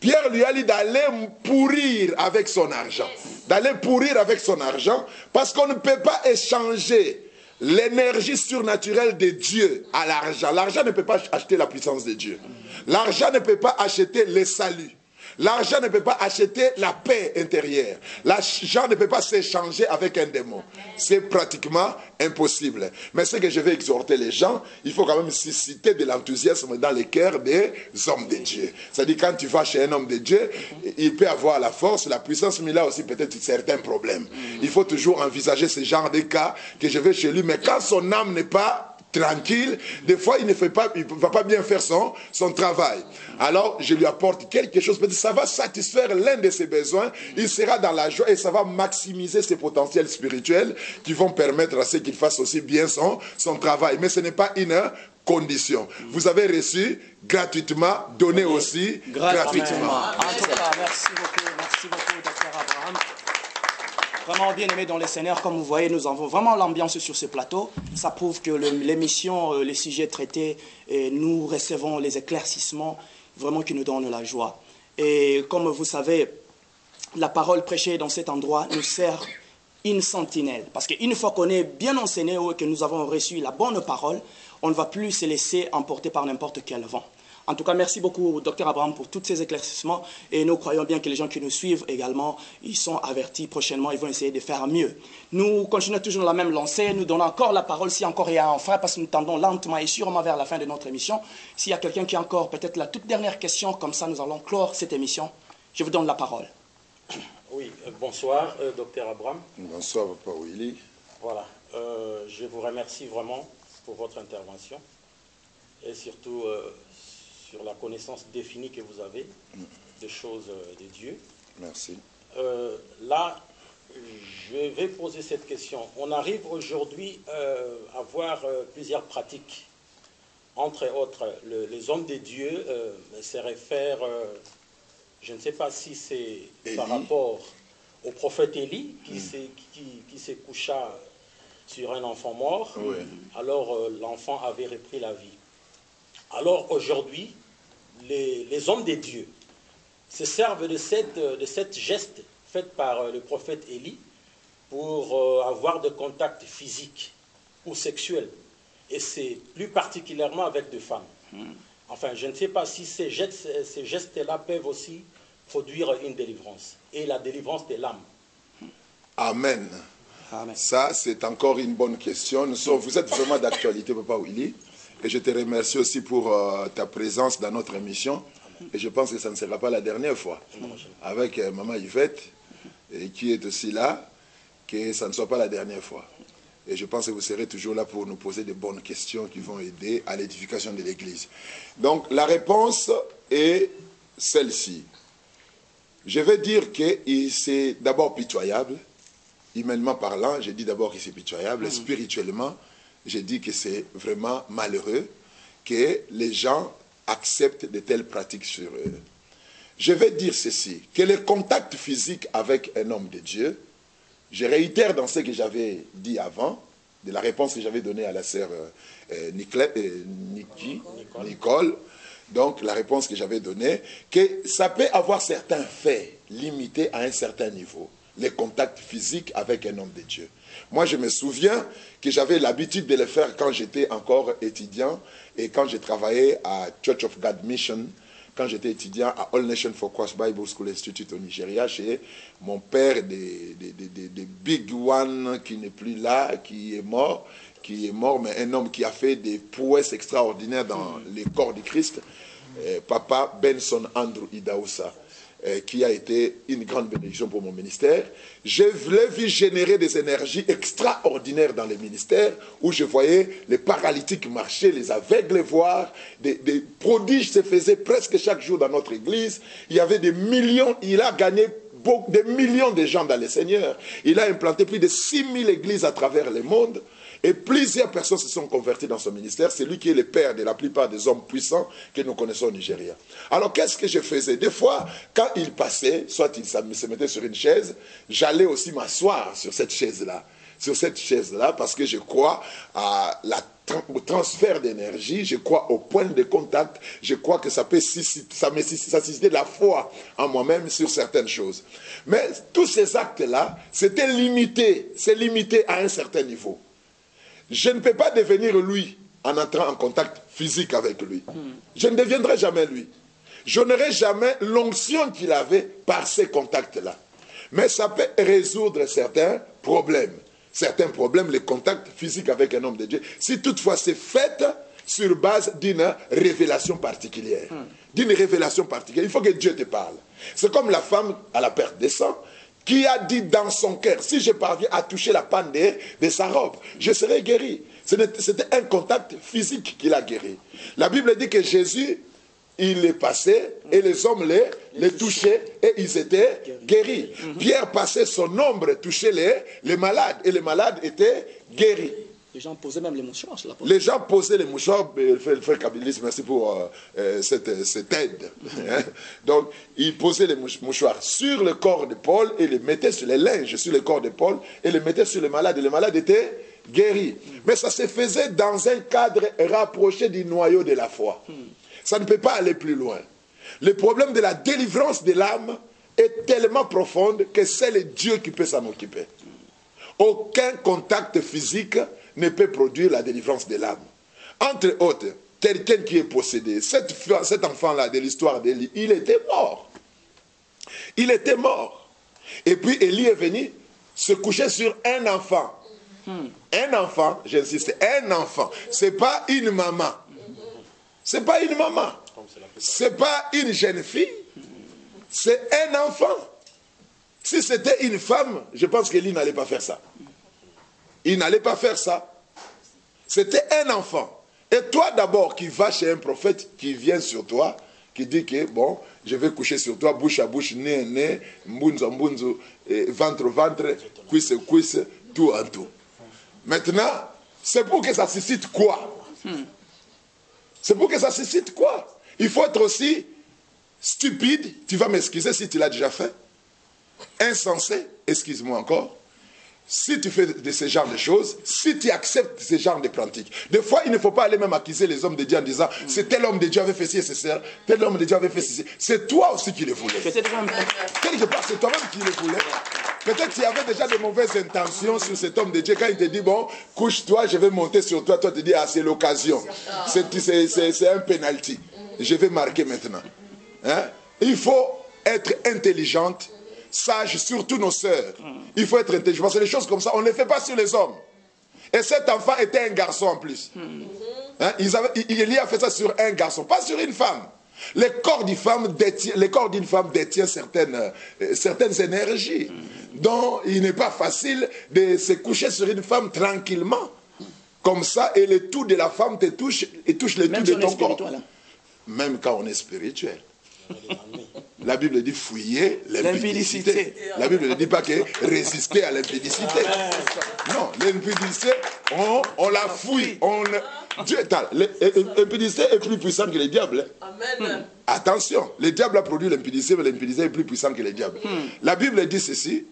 Pierre lui a dit d'aller pourrir avec son argent. D'aller pourrir avec son argent, parce qu'on ne peut pas échanger l'énergie surnaturelle de Dieu à l'argent. L'argent ne peut pas acheter la puissance de Dieu. L'argent ne peut pas acheter le salut. L'argent ne peut pas acheter la paix intérieure. L'argent ne peut pas s'échanger avec un démon. C'est pratiquement impossible. Mais ce que je vais exhorter les gens, il faut quand même susciter de l'enthousiasme dans les cœurs des hommes de Dieu. C'est-à-dire quand tu vas chez un homme de Dieu, il peut avoir la force, la puissance, mais il a aussi peut-être certains problèmes. Il faut toujours envisager ce genre de cas que je vais chez lui, mais quand son âme n'est pas tranquille, des fois il ne fait pas, il va pas bien faire son, son travail. Alors je lui apporte quelque chose, peut-être ça va satisfaire l'un de ses besoins, il sera dans la joie et ça va maximiser ses potentiels spirituels qui vont permettre à ce qu'il fasse aussi bien son, son travail. Mais ce n'est pas une condition. Vous avez reçu gratuitement, donné aussi gratuitement. En tout cas, merci beaucoup, merci beaucoup, docteur. Vraiment bien aimé dans les Seigneur. Comme vous voyez, nous avons vraiment l'ambiance sur ce plateau. Ça prouve que l'émission, euh, les sujets traités, et nous recevons les éclaircissements vraiment qui nous donnent la joie. Et comme vous savez, la parole prêchée dans cet endroit nous sert une sentinelle. Parce qu'une fois qu'on est bien enseigné ou que nous avons reçu la bonne parole, on ne va plus se laisser emporter par n'importe quel vent. En tout cas, merci beaucoup, Dr Abraham, pour tous ces éclaircissements. Et nous croyons bien que les gens qui nous suivent également, ils sont avertis prochainement, ils vont essayer de faire mieux. Nous continuons toujours la même lancée. Nous donnons encore la parole si encore il y a un frère, parce que nous tendons lentement et sûrement vers la fin de notre émission. S'il y a quelqu'un qui a encore peut-être la toute dernière question, comme ça nous allons clore cette émission. Je vous donne la parole. Oui, euh, bonsoir, euh, docteur Abraham. Bonsoir, Papa Willy. Voilà, euh, je vous remercie vraiment pour votre intervention et surtout euh, sur la connaissance définie que vous avez des choses euh, de Dieu. Merci. Euh, là, je vais poser cette question. On arrive aujourd'hui euh, à voir euh, plusieurs pratiques. Entre autres, le- les hommes de Dieu se réfèrent, je ne sais pas si c'est par rapport au prophète Élie qui, s'est- qui, qui se coucha sur un enfant mort. Oui. Alors l'enfant avait repris la vie. Alors aujourd'hui, les, les hommes de Dieu se servent de cette, de cette geste fait par euh, le prophète Élie pour euh, avoir des contacts physiques ou sexuels. Et c'est plus particulièrement avec des femmes. Enfin, je ne sais pas si ces gestes- ces gestes-là peuvent aussi produire une délivrance. Et la délivrance de l'âme. Amen. Amen. Ça, c'est encore une bonne question. Nous sommes- vous êtes vraiment d'actualité, Papa Willy. Et je te remercie aussi pour euh, ta présence dans notre émission. Et je pense que ça ne sera pas la dernière fois. Avec euh, Maman Yvette, et qui est aussi là, que ça ne soit pas la dernière fois. Et je pense que vous serez toujours là pour nous poser de bonnes questions qui vont aider à l'édification de l'Église. Donc, la réponse est celle-ci. Je vais dire que c'est d'abord pitoyable, humainement parlant, j'ai dit d'abord que c'est pitoyable, spirituellement, j'ai dit que c'est vraiment malheureux que les gens acceptent de telles pratiques sur eux. Je vais dire ceci, que le contact physique avec un homme de Dieu, je réitère dans ce que j'avais dit avant, de la réponse que j'avais donnée à la sœur euh, euh, Nicole, euh, Nicole, donc la réponse que j'avais donnée, que ça peut avoir certains faits limités à un certain niveau, les contacts physiques avec un homme de Dieu. Moi, je me souviens que j'avais l'habitude de le faire quand j'étais encore étudiant et quand j'ai travaillé à Church of God Mission, quand j'étais étudiant à All Nation for Christ Bible School Institute au Nigeria, chez mon père des, des, des- Big One qui n'est plus là, qui est mort, qui est mort, mais un homme qui a fait des prouesses extraordinaires dans les corps du Christ, euh, Papa Benson Andrew Idaousa, euh, qui a été une grande bénédiction pour mon ministère. Je l'ai vu générer des énergies extraordinaires dans les ministères où je voyais les paralytiques marcher, les aveugles voir, des, prodiges se faisaient presque chaque jour dans notre église. Il y avait des millions, il a gagné des millions de gens dans le Seigneur. Il a implanté plus de 6000 églises à travers le monde. Et plusieurs personnes se sont converties dans son ministère. C'est lui qui est le père de la plupart des hommes puissants que nous connaissons au Nigeria. Alors qu'est-ce que je faisais? Des fois, quand il passait, soit il se mettait sur une chaise, j'allais aussi m'asseoir sur cette chaise-là. Sur cette chaise-là, parce que je crois à la au transfert d'énergie, je crois au point de contact, je crois que ça peut ça me ça de la foi en moi-même sur certaines choses. Mais tous ces actes-là, c'était limité, c'est limité à un certain niveau. Je ne peux pas devenir lui en entrant en contact physique avec lui. Je ne deviendrai jamais lui. Je n'aurai jamais l'onction qu'il avait par ces contacts-là. Mais ça peut résoudre certains problèmes. Certains problèmes, les contacts physiques avec un homme de Dieu, si toutefois c'est fait sur base d'une révélation particulière. D'une révélation particulière. Il faut que Dieu te parle. C'est comme la femme à la perte de sang qui a dit dans son cœur, si je parviens à toucher la panne de, de sa robe, je serai guéri. C'était un contact physique qui l'a guéri. La Bible dit que Jésus, il est passé et les hommes les, les touchaient et ils étaient guéris. Pierre passait son ombre, touchait les, les malades et les malades étaient guéris. Les gens posaient même les mouchoirs sur la porte. Les gens posaient les mouchoirs, le frère, Kabilis, merci pour euh, euh, cette, cette aide. hein. Donc, ils posaient les mouch- mouchoirs sur le corps de Paul et les mettaient sur les linges sur le corps de Paul et les mettaient sur le malade. Et le malade était guéri. Mais ça se faisait dans un cadre rapproché du noyau de la foi. Ça ne peut pas aller plus loin. Le problème de la délivrance de l'âme est tellement profonde que c'est le Dieu qui peut s'en occuper. Aucun contact physique ne peut produire la délivrance de l'âme. Entre autres, quelqu'un qui est possédé, cet, fa- cet enfant-là de l'histoire d'Élie, il était mort. Il était mort. Et puis Élie est venu se coucher sur un enfant. Un enfant, j'insiste, un enfant. C'est pas une maman. C'est pas une maman. C'est pas une jeune fille. C'est un enfant. Si c'était une femme, je pense qu'Élie n'allait pas faire ça. Il n'allait pas faire ça. C'était un enfant. Et toi d'abord qui vas chez un prophète qui vient sur toi, qui dit que bon, je vais coucher sur toi, bouche à bouche, nez à nez, mbunzo, eh, ventre ventre, cuisse cuisse, tout en tout. Maintenant, c'est pour que ça suscite quoi? C'est pour que ça suscite quoi? Il faut être aussi stupide, tu vas m'excuser si tu l'as déjà fait, insensé, excuse-moi encore, si tu fais de ce genre de choses, si tu acceptes ce genre de pratiques. Des fois, il ne faut pas aller même accuser les hommes de Dieu en disant c'est tel homme de Dieu avait fait ci et c'est ça, tel homme de Dieu avait fait ceci. C'est toi aussi qui le voulais. Quelque part, c'est toi-même qui le voulais. Peut-être qu'il y avait déjà de mauvaises intentions sur cet homme de Dieu. Quand il te dit, bon, couche-toi, je vais monter sur toi, toi tu dis, ah, c'est l'occasion. C'est un penalty. Je vais marquer maintenant. Hein? Il faut être intelligente, sage, surtout nos sœurs. Il faut être intelligent. Parce que les choses comme ça, on ne les fait pas sur les hommes. Et cet enfant était un garçon en plus. Hein, ils avaient- il, a fait ça sur un garçon, pas sur une femme. Le corps d'une femme détient, le corps d'une femme détient certaines, euh, certaines énergies. Donc, il n'est pas facile de se coucher sur une femme tranquillement. Comme ça, et le tout de la femme te touche et touche le Même tout de ton corps. hein. Même quand on est spirituel. La Bible dit fouiller l'impudicité. La Bible ne dit pas que résister à l'impudicité. Non, l'impudicité, on, on la fouille. On, le- Dieu, l'impudicité est plus puissante que le diable. Amen. Attention, le diable a produit l'impudicité, mais l'impudicité est plus puissant que le diable. La Bible dit ceci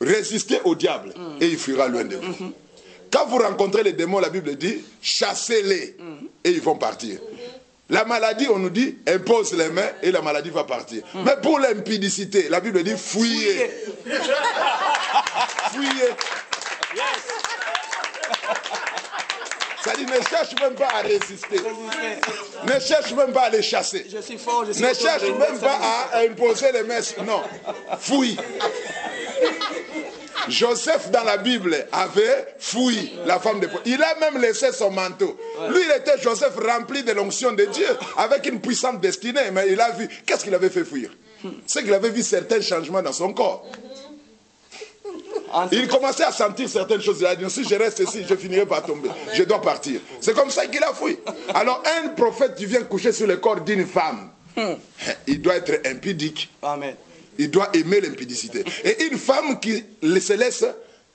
résistez au diable et il fuira loin de vous. Quand vous rencontrez les démons, la Bible dit chassez-les et ils vont partir. La maladie, on nous dit impose les mains et la maladie va partir. Mais pour l'impudicité, la Bible dit fouillez. Fouillez. Ça dit ne cherche même pas à résister. Ne cherche même pas à les chasser. Je suis fort, je suis Ne cherche même pas à imposer les mains. Non. Fouille. Joseph dans la Bible avait fouillé la femme de. Il a même laissé son manteau. Lui, il était Joseph rempli de l'onction de Dieu, avec une puissante destinée. Mais il a vu, qu'est-ce qu'il avait fait fuir? C'est qu'il avait vu certains changements dans son corps. Il commençait à sentir certaines choses. Il a dit, si je reste ici, je finirai par tomber. Je dois partir. C'est comme ça qu'il a fui. Alors, un prophète qui vient coucher sur le corps d'une femme, il doit être impudique. Amen. Il doit aimer l'impudicité. Et une femme qui se laisse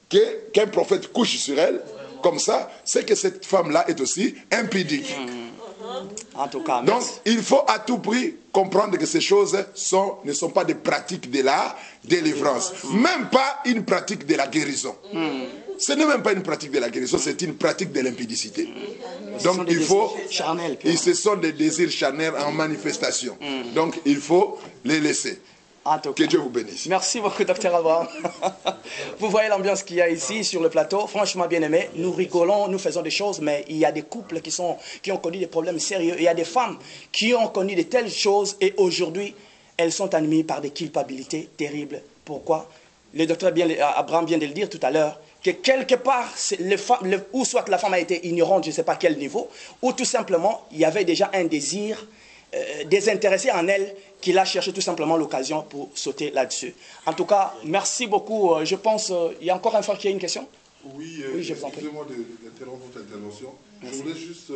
qu'un prophète couche sur elle, comme ça, c'est que cette femme-là est aussi impudique. En tout cas, Donc, il faut à tout prix comprendre que ces choses sont, ne sont pas des pratiques de la délivrance. Même pas une pratique de la guérison. Ce n'est même pas une pratique de la guérison, c'est une pratique de l'impudicité. sont Donc, il faut. Et ce sont des désirs charnels en manifestation. Donc, il faut les laisser. En tout Que cas. Dieu vous bénisse. Merci beaucoup, docteur Abraham. Vous voyez l'ambiance qu'il y a ici sur le plateau. Franchement, bien aimé, nous rigolons, nous faisons des choses, mais il y a des couples qui, sont, qui ont connu des problèmes sérieux. Il y a des femmes qui ont connu de telles choses et aujourd'hui, elles sont animées par des culpabilités terribles. Pourquoi? Le docteur Abraham vient de le dire tout à l'heure, que quelque part, femmes- le- ou soit la femme a été ignorante, je ne sais pas quel niveau, ou tout simplement, il y avait déjà un désir euh, désintéressé en elle qu'il a cherché tout simplement l'occasion pour sauter là-dessus. En tout cas, merci beaucoup. Euh, Je pense, euh, il y a encore un frère qui a une question? Oui, euh, excusez-moi d'interrompre votre intervention. Je voulais juste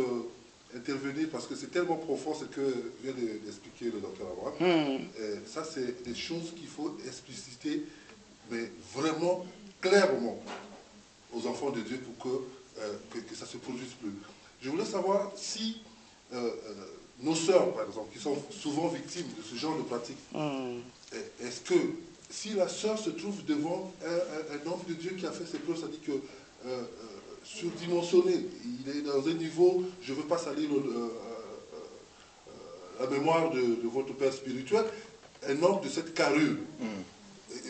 intervenir parce que c'est tellement profond ce que vient de- d'expliquer le docteur Abraham. Hmm. Ça, c'est des choses qu'il faut expliciter, mais vraiment clairement aux enfants de Dieu pour que que, que ça ne se produise plus. Je voulais savoir si euh, nos sœurs, par exemple, qui sont souvent victimes de ce genre de pratique, Hmm. est-ce que si la sœur se trouve devant un, un- un homme de Dieu qui a fait ses preuves, ça dit que euh, euh, surdimensionné, il est dans un niveau, je ne veux pas salir le- euh, la mémoire de, de votre père spirituel, un homme de cette carrure euh,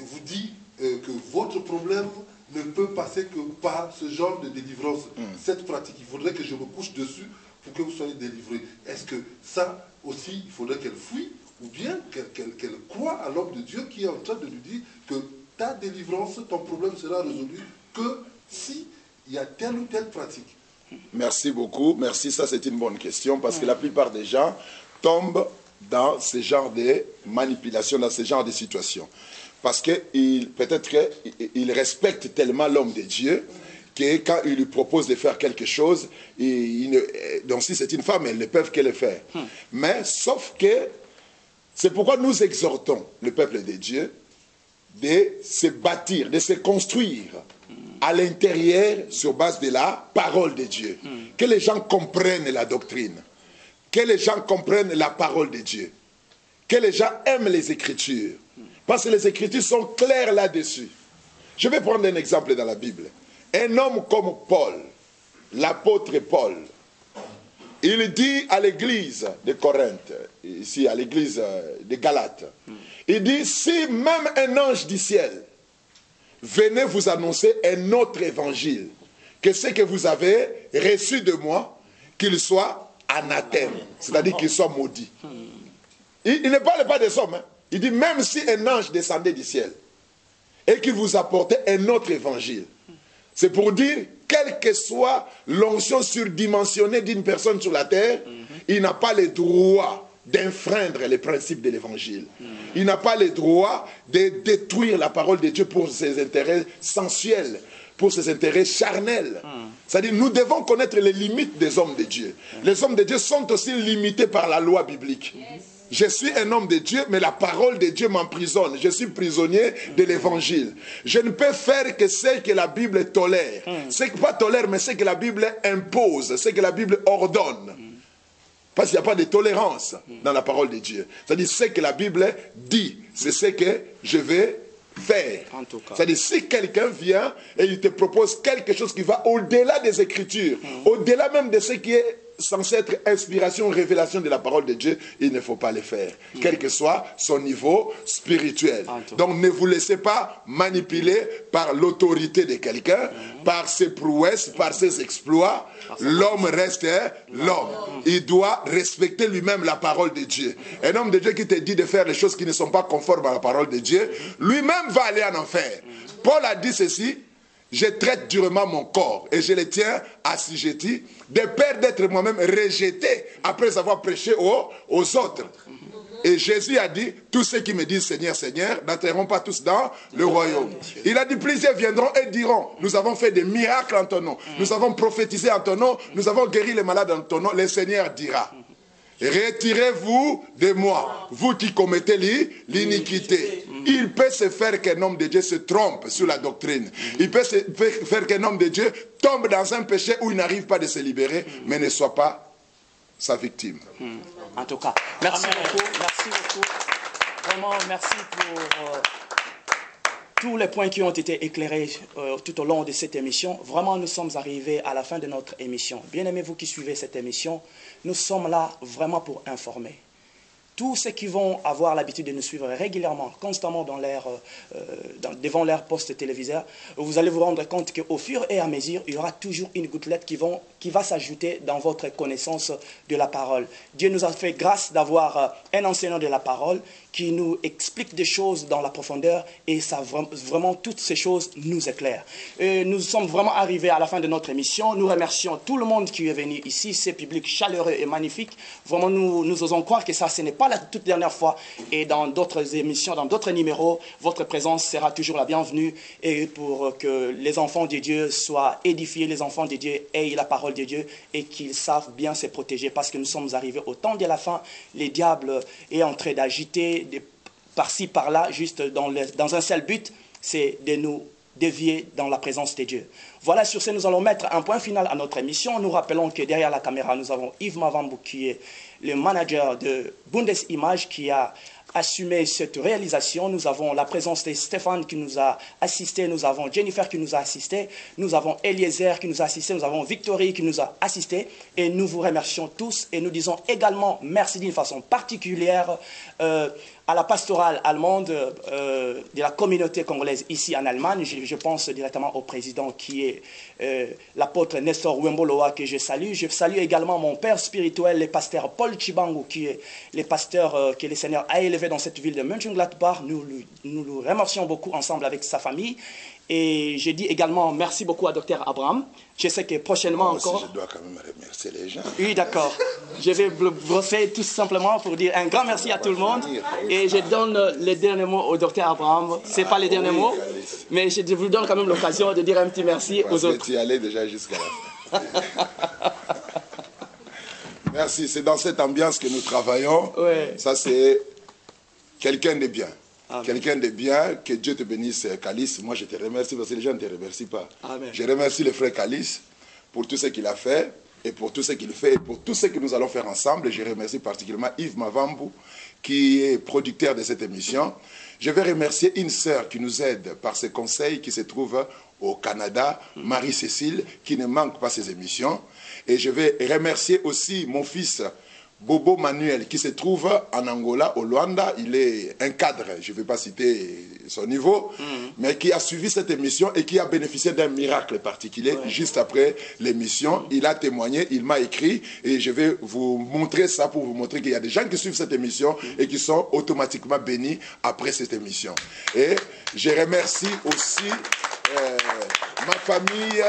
vous dit euh, que votre problème ne peut passer que par ce genre de délivrance, cette pratique. Il faudrait que je me couche dessus pour que vous soyez délivré. Est-ce que ça aussi, il faudrait qu'elle fuit ou bien qu'elle croit à l'homme de Dieu qui est en train de lui dire que ta délivrance, ton problème sera résolu que si il y a telle ou telle pratique? Merci beaucoup. Merci, ça c'est une bonne question parce que la plupart des gens tombent dans ce genre de manipulation, dans ce genre de situation. Parce que peut-être qu'ils respectent tellement l'homme de Dieu que quand il lui propose de faire quelque chose, il, il ne- donc si c'est une femme, elles ne peuvent que le faire. Mais sauf que c'est pourquoi nous exhortons le peuple de Dieu de se bâtir, de se construire à l'intérieur sur base de la parole de Dieu. Que les gens comprennent la doctrine. Que les gens comprennent la parole de Dieu. Que les gens aiment les Écritures. Parce que les Écritures sont claires là-dessus. Je vais prendre un exemple dans la Bible. Un homme comme Paul, l'apôtre Paul, il dit à l'église de Corinthe, ici à l'église euh, de Galate, il dit, si même un ange du ciel venez vous annoncer un autre évangile, que ce que vous avez reçu de moi, qu'il soit anathème, c'est-à-dire qu'il soit maudit. Il, il ne parle pas des hommes. hein. Il dit, même si un ange descendait du ciel et qu'il vous apportait un autre évangile, c'est pour dire, quelle que soit l'onction surdimensionnée d'une personne sur la terre, il n'a pas le droit d'infreindre les principes de l'évangile. Il n'a pas le droit de détruire la parole de Dieu pour ses intérêts sensuels, pour ses intérêts charnels. C'est-à-dire, nous devons connaître les limites des hommes de Dieu. Les hommes de Dieu sont aussi limités par la loi biblique. Je suis un homme de Dieu, mais la parole de Dieu m'emprisonne. Je suis prisonnier de l'évangile. Je ne peux faire que ce que la Bible tolère. Ce que pas tolère, mais ce que la Bible impose, ce que la Bible ordonne. Parce qu'il n'y a pas de tolérance dans la parole de Dieu. C'est-à-dire, ce que la Bible dit, c'est ce que je vais faire. C'est-à-dire, si quelqu'un vient et il te propose quelque chose qui va au-delà des Écritures, au-delà même de ce qui est censé être inspiration, révélation de la parole de Dieu, il ne faut pas le faire, quel que soit son niveau spirituel. Tout Donc ne vous laissez pas manipuler par l'autorité de quelqu'un, par ses prouesses, par ses exploits. L'homme reste hein, l'homme. Il doit respecter lui-même la parole de Dieu. Un homme de Dieu qui te dit de faire les choses qui ne sont pas conformes à la parole de Dieu, lui-même va aller en enfer. Paul a dit ceci, je traite durement mon corps et je le tiens assujetti, de peur d'être moi-même rejeté après avoir prêché aux, autres. Et Jésus a dit, tous ceux qui me disent Seigneur, Seigneur, n'entreront pas tous dans le royaume. Il a dit, plusieurs viendront et diront, nous avons fait des miracles en ton nom, nous avons prophétisé en ton nom, nous avons guéri les malades en ton nom. Le Seigneur dira, Retirez-vous de moi, vous qui commettez l'i- l'iniquité. Il peut se faire qu'un homme de Dieu se trompe sur la doctrine. Il peut se faire qu'un homme de Dieu tombe dans un péché où il n'arrive pas de se libérer, mais ne soit pas sa victime. En tout cas, merci beaucoup, merci beaucoup. Vraiment, merci pour euh, tous les points qui ont été éclairés euh, tout au long de cette émission. Vraiment, nous sommes arrivés à la fin de notre émission. Bien aimés, vous qui suivez cette émission, nous sommes là vraiment pour informer. Tous ceux qui vont avoir l'habitude de nous suivre régulièrement, constamment euh, euh, devant leur poste téléviseur, vous allez vous rendre compte qu'au fur et à mesure, il y aura toujours une gouttelette qui va s'ajouter dans votre connaissance de la parole. Dieu nous a fait grâce d'avoir euh, un enseignant de la parole qui nous explique des choses dans la profondeur et ça vra- vraiment toutes ces choses nous éclairent. Et nous sommes vraiment arrivés à la fin de notre émission. Nous remercions tout le monde qui est venu ici, ce public chaleureux et magnifique. Vraiment, nous, nous osons croire que ça, ce n'est pas la toute dernière fois. Et dans d'autres émissions, dans d'autres numéros, votre présence sera toujours la bienvenue et pour que les enfants de Dieu soient édifiés, les enfants de Dieu aient la parole de Dieu et qu'ils savent bien se protéger parce que nous sommes arrivés au temps de la fin. Les diables est en train d'agiter par-ci, par-là, juste dans, dans un seul but, c'est de nous dévier dans la présence de Dieu. Voilà, sur ce, nous allons mettre un point final à notre émission. Nous rappelons que derrière la caméra, nous avons Yves Mavambou, qui est le manager de Bundes Image, qui a assumé cette réalisation. Nous avons la présence de Stéphane qui nous a assisté, nous avons Jennifer qui nous a assisté, nous avons Eliezer qui nous a assisté, nous avons Victorie qui nous a assisté. Et nous vous remercions tous et nous disons également merci d'une façon particulière euh, à la pastorale allemande euh, de la communauté congolaise ici en Allemagne. Je, pense directement au président qui est euh, l'apôtre Nestor Wemboloa que je salue. Je salue également mon père spirituel, le pasteur Paul Chibangu, qui est le pasteur euh, que le Seigneur a élevé dans cette ville de Mönchengladbach. Nous, nous le remercions beaucoup ensemble avec sa famille. Et je dis également merci beaucoup à Dr Abraham. Je sais que prochainement Moi aussi, encore... je dois quand même remercier les gens. Oui, d'accord. Je vais brosser tout simplement pour dire un grand merci à tout le monde. Et je donne les derniers mots au docteur Abraham. Ce n'est pas les derniers mots, mais je vous donne quand même l'occasion de dire un petit merci Parce aux que autres. tu y allais déjà jusqu'à la fin. Merci. C'est dans cette ambiance que nous travaillons. Ouais. Ça, c'est quelqu'un de bien. Quelqu'un de bien. Que Dieu te bénisse, Calice. Moi, je te remercie parce que les gens ne te remercient pas. Amen. Je remercie le frère Calice pour tout ce qu'il a fait et pour tout ce qu'il fait et pour tout ce que nous allons faire ensemble. Je remercie particulièrement Yves Mavambou qui est producteur de cette émission. Je vais remercier une sœur qui nous aide par ses conseils qui se trouve au Canada, Marie-Cécile, qui ne manque pas ses émissions. Et je vais remercier aussi mon fils Bobo Manuel, qui se trouve en Angola, au Luanda. Il est un cadre, je ne vais pas citer son niveau, mais qui a suivi cette émission et qui a bénéficié d'un miracle particulier juste après l'émission. Il a témoigné, il m'a écrit et je vais vous montrer ça pour vous montrer qu'il y a des gens qui suivent cette émission et qui sont automatiquement bénis après cette émission. Et je remercie aussi euh, ma famille,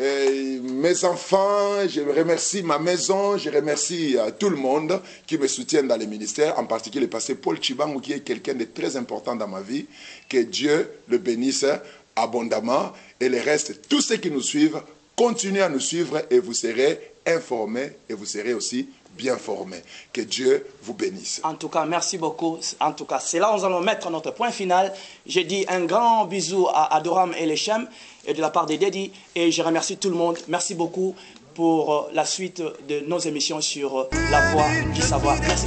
mes enfants, je remercie ma maison, je remercie euh, tout le monde qui me soutient dans les ministères, en particulier le pasteur Paul Chibangu, qui est quelqu'un de très important dans ma vie. Que Dieu le bénisse abondamment. Et le reste, tous ceux qui nous suivent, continuez à nous suivre et vous serez informés et vous serez aussi bien formés. Que Dieu vous bénisse. En tout cas, merci beaucoup. En tout cas, c'est là où nous allons mettre notre point final. Je dis un grand bisou à Adoram et Lechem et de la part des Dedi. Et je remercie tout le monde. Merci beaucoup pour euh, la suite de nos émissions sur euh, la voix du savoir. Merci